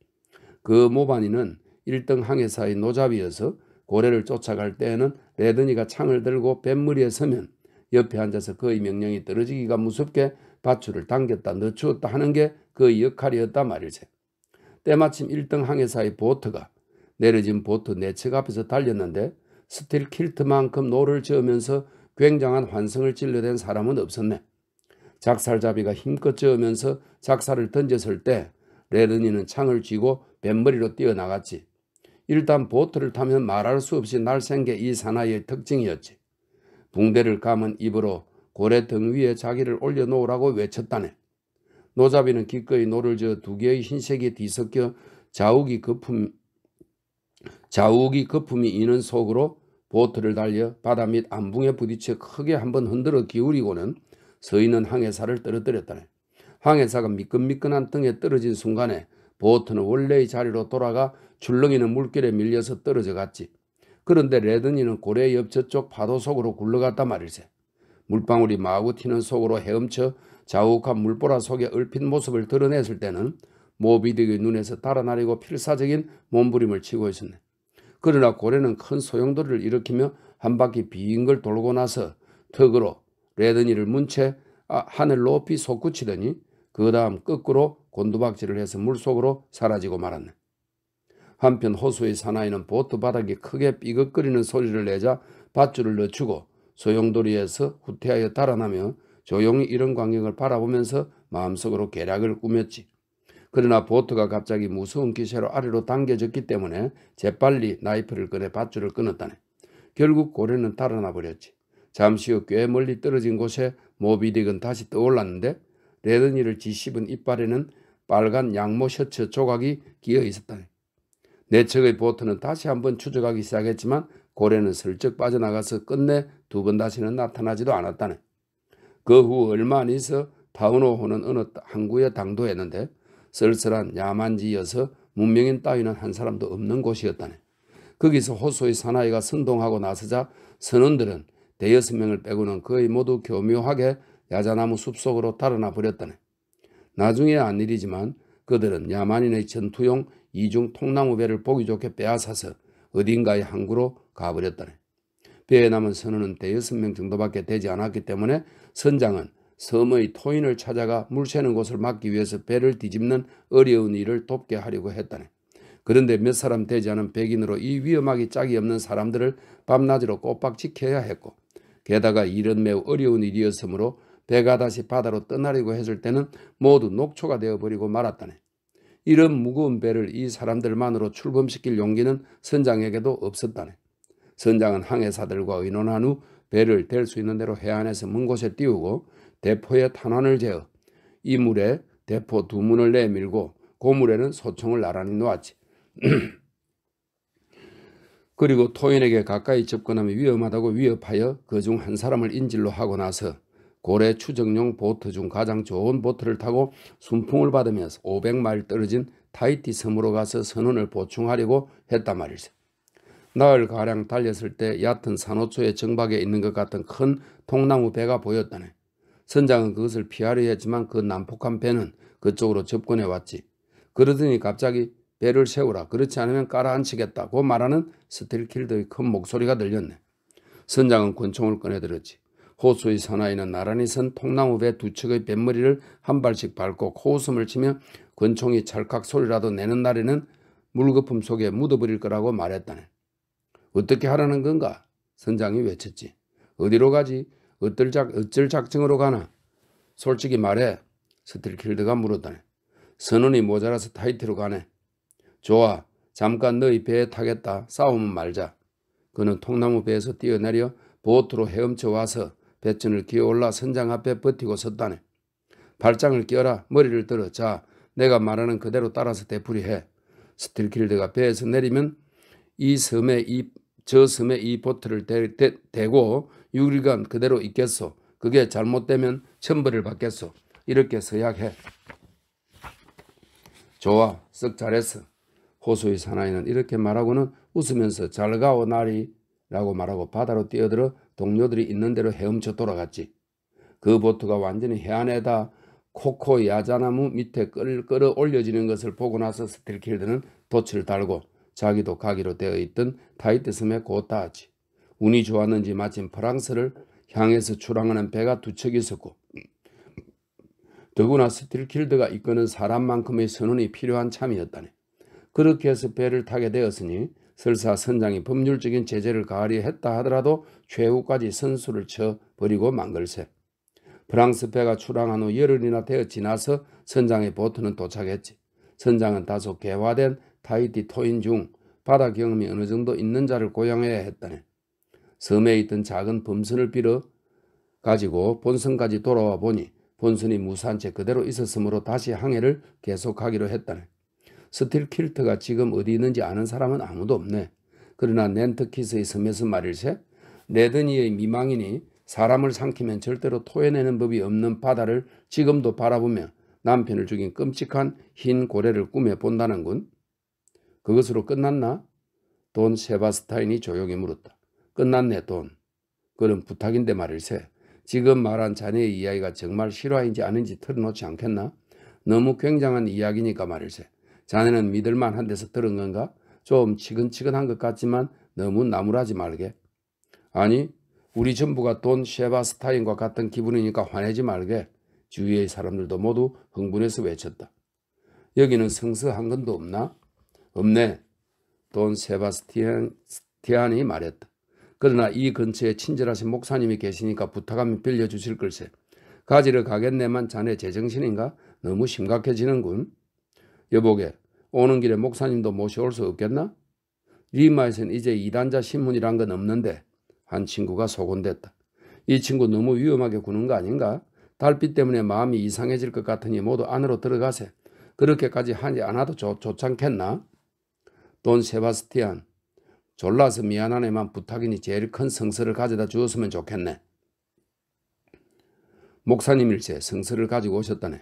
그 모반이는 1등 항해사의 노잡이어서 고래를 쫓아갈 때에는 레드니가 창을 들고 뱃머리에 서면 옆에 앉아서 그의 명령이 떨어지기가 무섭게 밧줄을 당겼다 늦추었다 하는 게 그 역할이었단 말일세. 때마침 1등 항해사의 보트가 내려진 보트 내측 앞에서 달렸는데 스틸 킬트만큼 노를 저으면서 굉장한 환성을 질러댄 사람은 없었네. 작살잡이가 힘껏 저으면서 작살을 던졌을 때 레드니는 창을 쥐고 뱃머리로 뛰어나갔지. 일단 보트를 타면 말할 수 없이 날쌘 게 이 사나이의 특징이었지. 붕대를 감은 입으로 고래 등 위에 자기를 올려놓으라고 외쳤다네. 노잡이는 기꺼이 노를 저어 두 개의 흰색이 뒤섞여 자욱이 거품 자욱이 거품이 이는 속으로 보트를 달려 바다 밑 암붕에 부딪혀 크게 한번 흔들어 기울이고는 서 있는 항해사를 떨어뜨렸다네. 항해사가 미끈미끈한 등에 떨어진 순간에 보트는 원래의 자리로 돌아가 출렁이는 물결에 밀려서 떨어져 갔지. 그런데 레드니는 고래 옆 저쪽 파도 속으로 굴러갔단 말일세. 물방울이 마구 튀는 속으로 헤엄쳐 자욱한 물보라 속에 얼핏 모습을 드러냈을 때는 모비딕의 눈에서 달아나리고 필사적인 몸부림을 치고 있었네. 그러나 고래는 큰 소용돌이를 일으키며 한 바퀴 빈걸 돌고 나서 턱으로 레드니를 문채 아, 하늘 높이 솟구치더니 그 다음 거꾸로 곤두박질을 해서 물속으로 사라지고 말았네. 한편 호수의 사나이는 보트 바닥에 크게 삐걱거리는 소리를 내자 밧줄을 늦추고 소용돌이에서 후퇴하여 달아나며 조용히 이런 광경을 바라보면서 마음속으로 계략을 꾸몄지. 그러나 보트가 갑자기 무서운 기세로 아래로 당겨졌기 때문에 재빨리 나이프를 꺼내 밧줄을 끊었다네. 결국 고래는 달아나 버렸지. 잠시 후 꽤 멀리 떨어진 곳에 모비딕은 다시 떠올랐는데 레드니를 뒤씹은 이빨에는 빨간 양모 셔츠 조각이 끼어 있었다네. 네 척의 보트는 다시 한번 추적하기 시작했지만 고래는 슬쩍 빠져나가서 끝내 두 번 다시는 나타나지도 않았다네. 그 후 얼마 안 있어 타우노호는 어느 항구에 당도했는데 쓸쓸한 야만지여서 문명인 따위는 한 사람도 없는 곳이었다네. 거기서 호수의 사나이가 선동하고 나서자 선원들은 대여섯 명을 빼고는 거의 모두 교묘하게 야자나무 숲속으로 달아나 버렸다네. 나중에 안 일이지만 그들은 야만인의 전투용 이중 통나무 배를 보기 좋게 빼앗아서 어딘가의 항구로 가버렸다네. 배에 남은 선원은 대여섯 명 정도밖에 되지 않았기 때문에 선장은 섬의 토인을 찾아가 물 새는 곳을 막기 위해서 배를 뒤집는 어려운 일을 돕게 하려고 했다네. 그런데 몇 사람 되지 않은 백인으로 이 위험하기 짝이 없는 사람들을 밤낮으로 꼬박 지켜야 했고 게다가 일은 매우 어려운 일이었으므로 배가 다시 바다로 떠나려고 했을 때는 모두 녹초가 되어버리고 말았다네. 이런 무거운 배를 이 사람들만으로 출범시킬 용기는 선장에게도 없었다네. 선장은 항해사들과 의논한 후 배를 댈 수 있는 대로 해안에서 먼 곳에 띄우고 대포에 탄환을 재어 이 물에 대포 두 문을 내밀고 고물에는 소총을 나란히 놓았지. 그리고 토인에게 가까이 접근하면 위험하다고 위협하여 그 중 한 사람을 인질로 하고 나서 고래 추정용 보트 중 가장 좋은 보트를 타고 순풍을 받으면서 500마일 떨어진 타이티 섬으로 가서 선원을 보충하려고 했단 말일세. 나흘가량 달렸을 때 얕은 산호초의 정박에 있는 것 같은 큰 통나무 배가 보였다네. 선장은 그것을 피하려 했지만 그 난폭한 배는 그쪽으로 접근해 왔지. 그러더니 갑자기 배를 세우라. 그렇지 않으면 가라앉히겠다고 말하는 스틸킬트의 큰 목소리가 들렸네. 선장은 권총을 꺼내들었지. 호수의 사나이는 나란히 선 통나무 배 두 척의 뱃머리를 한 발씩 밟고 코웃음을 치며 권총이 찰칵 소리라도 내는 날에는 물거품 속에 묻어버릴 거라고 말했다네. 어떻게 하라는 건가? 선장이 외쳤지. 어디로 가지? 어떨, 작, 어쩔 작정으로 가나? 솔직히 말해. 스틸킬트가 물었다네. 선원이 모자라서 타이티로 가네. 좋아. 잠깐 너희 배에 타겠다. 싸움은 말자. 그는 통나무 배에서 뛰어내려 보트로 헤엄쳐 와서 뱃전을 기어올라 선장 앞에 버티고 섰다네. 팔짱을 끼어라. 머리를 들어. 자, 내가 말하는 그대로 따라서 되풀이해. 스틸킬트가 배에서 내리면 이 섬에 이, 저 섬에 이 보트를 대, 대, 대고 6일간 그대로 있겠소. 그게 잘못되면 천벌을 받겠소. 이렇게 서약해. 좋아, 썩 잘했어. 호수의 사나이는 이렇게 말하고는 웃으면서 잘 가오 나리 라고 말하고 바다로 뛰어들어 동료들이 있는 대로 헤엄쳐 돌아갔지. 그 보트가 완전히 해안에다 코코 야자나무 밑에 끌, 끌어 올려지는 것을 보고 나서 스틸킬드는 돛을 달고 자기도 가기로 되어 있던 타이티 섬에 곧 닿았지. 운이 좋았는지 마침 프랑스를 향해서 출항하는 배가 두 척 있었고 더구나 스틸킬트가 이끄는 사람만큼의 선원이 필요한 참이었다네. 그렇게 해서 배를 타게 되었으니 설사 선장이 법률적인 제재를 가하려 했다 하더라도 최후까지 선수를 쳐 버리고 만 걸세. 프랑스 배가 출항한 후 열흘이나 되어 지나서 선장의 보트는 도착했지. 선장은 다소 개화된 타이티 토인 중 바다 경험이 어느 정도 있는 자를 고용해야 했다네. 섬에 있던 작은 범선을 빌어 가지고 본선까지 돌아와 보니 본선이 무사한 채 그대로 있었으므로 다시 항해를 계속하기로 했다네. 스틸 킬트가 지금 어디 있는지 아는 사람은 아무도 없네. 그러나 낸터키트의 섬에서 말일세 레드니의 미망인이 사람을 삼키면 절대로 토해내는 법이 없는 바다를 지금도 바라보며 남편을 죽인 끔찍한 흰 고래를 꿈에 본다는군. 그것으로 끝났나? 돈 세바스타인이 조용히 물었다. 끝났네 돈. 그는 부탁인데 말일세. 지금 말한 자네의 이야기가 정말 실화인지 아닌지 털어놓지 않겠나? 너무 굉장한 이야기니까 말일세. 자네는 믿을만한 데서 들은 건가? 좀 치근치근한 것 같지만 너무 나무라지 말게. 아니, 우리 전부가 돈 쉐바스타인과 같은 기분이니까 화내지 말게. 주위의 사람들도 모두 흥분해서 외쳤다. 여기는 성서 한 건도 없나? 없네. 돈 세바스티안이 말했다. 그러나 이 근처에 친절하신 목사님이 계시니까 부탁하면 빌려주실 걸세. 가지러 가겠네만 자네 제정신인가? 너무 심각해지는군. 여보게 오는 길에 목사님도 모셔올 수 없겠나? 리마에선 이제 이단자 신문이란 건 없는데 한 친구가 소곤됐다. 이 친구 너무 위험하게 구는 거 아닌가? 달빛 때문에 마음이 이상해질 것 같으니 모두 안으로 들어가세. 그렇게까지 하지 않아도 좋, 좋지 않겠나? 돈 세바스티안 졸라서 미안하네만 부탁이니 제일 큰 성서를 가져다 주었으면 좋겠네. 목사님 일세 성서를 가지고 오셨다네.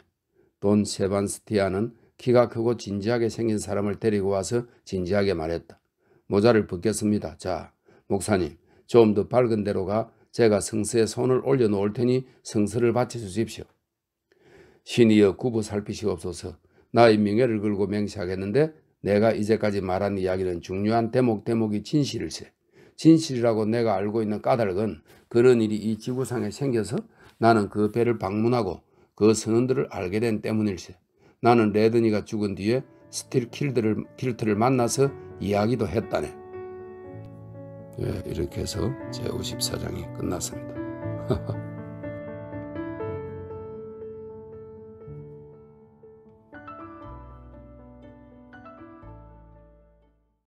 돈 세반스티안은 키가 크고 진지하게 생긴 사람을 데리고 와서 진지하게 말했다. 모자를 벗겼습니다. 자, 목사님, 좀 더 밝은 데로 가 제가 성서에 손을 올려놓을 테니 성서를 바쳐 주십시오. 신이여 구부 살피시옵소서. 나의 명예를 걸고 맹세하겠는데 내가 이제까지 말한 이야기는 중요한 대목 대목이 진실일세. 진실이라고 내가 알고 있는 까닭은 그런 일이 이 지구상에 생겨서 나는 그 배를 방문하고 그 선원들을 알게 된 때문일세. 나는 레드니가 죽은 뒤에 스틸 킬드를, 킬트를 만나서 이야기도 했다네. 예, 이렇게 해서 제54장이 끝났습니다.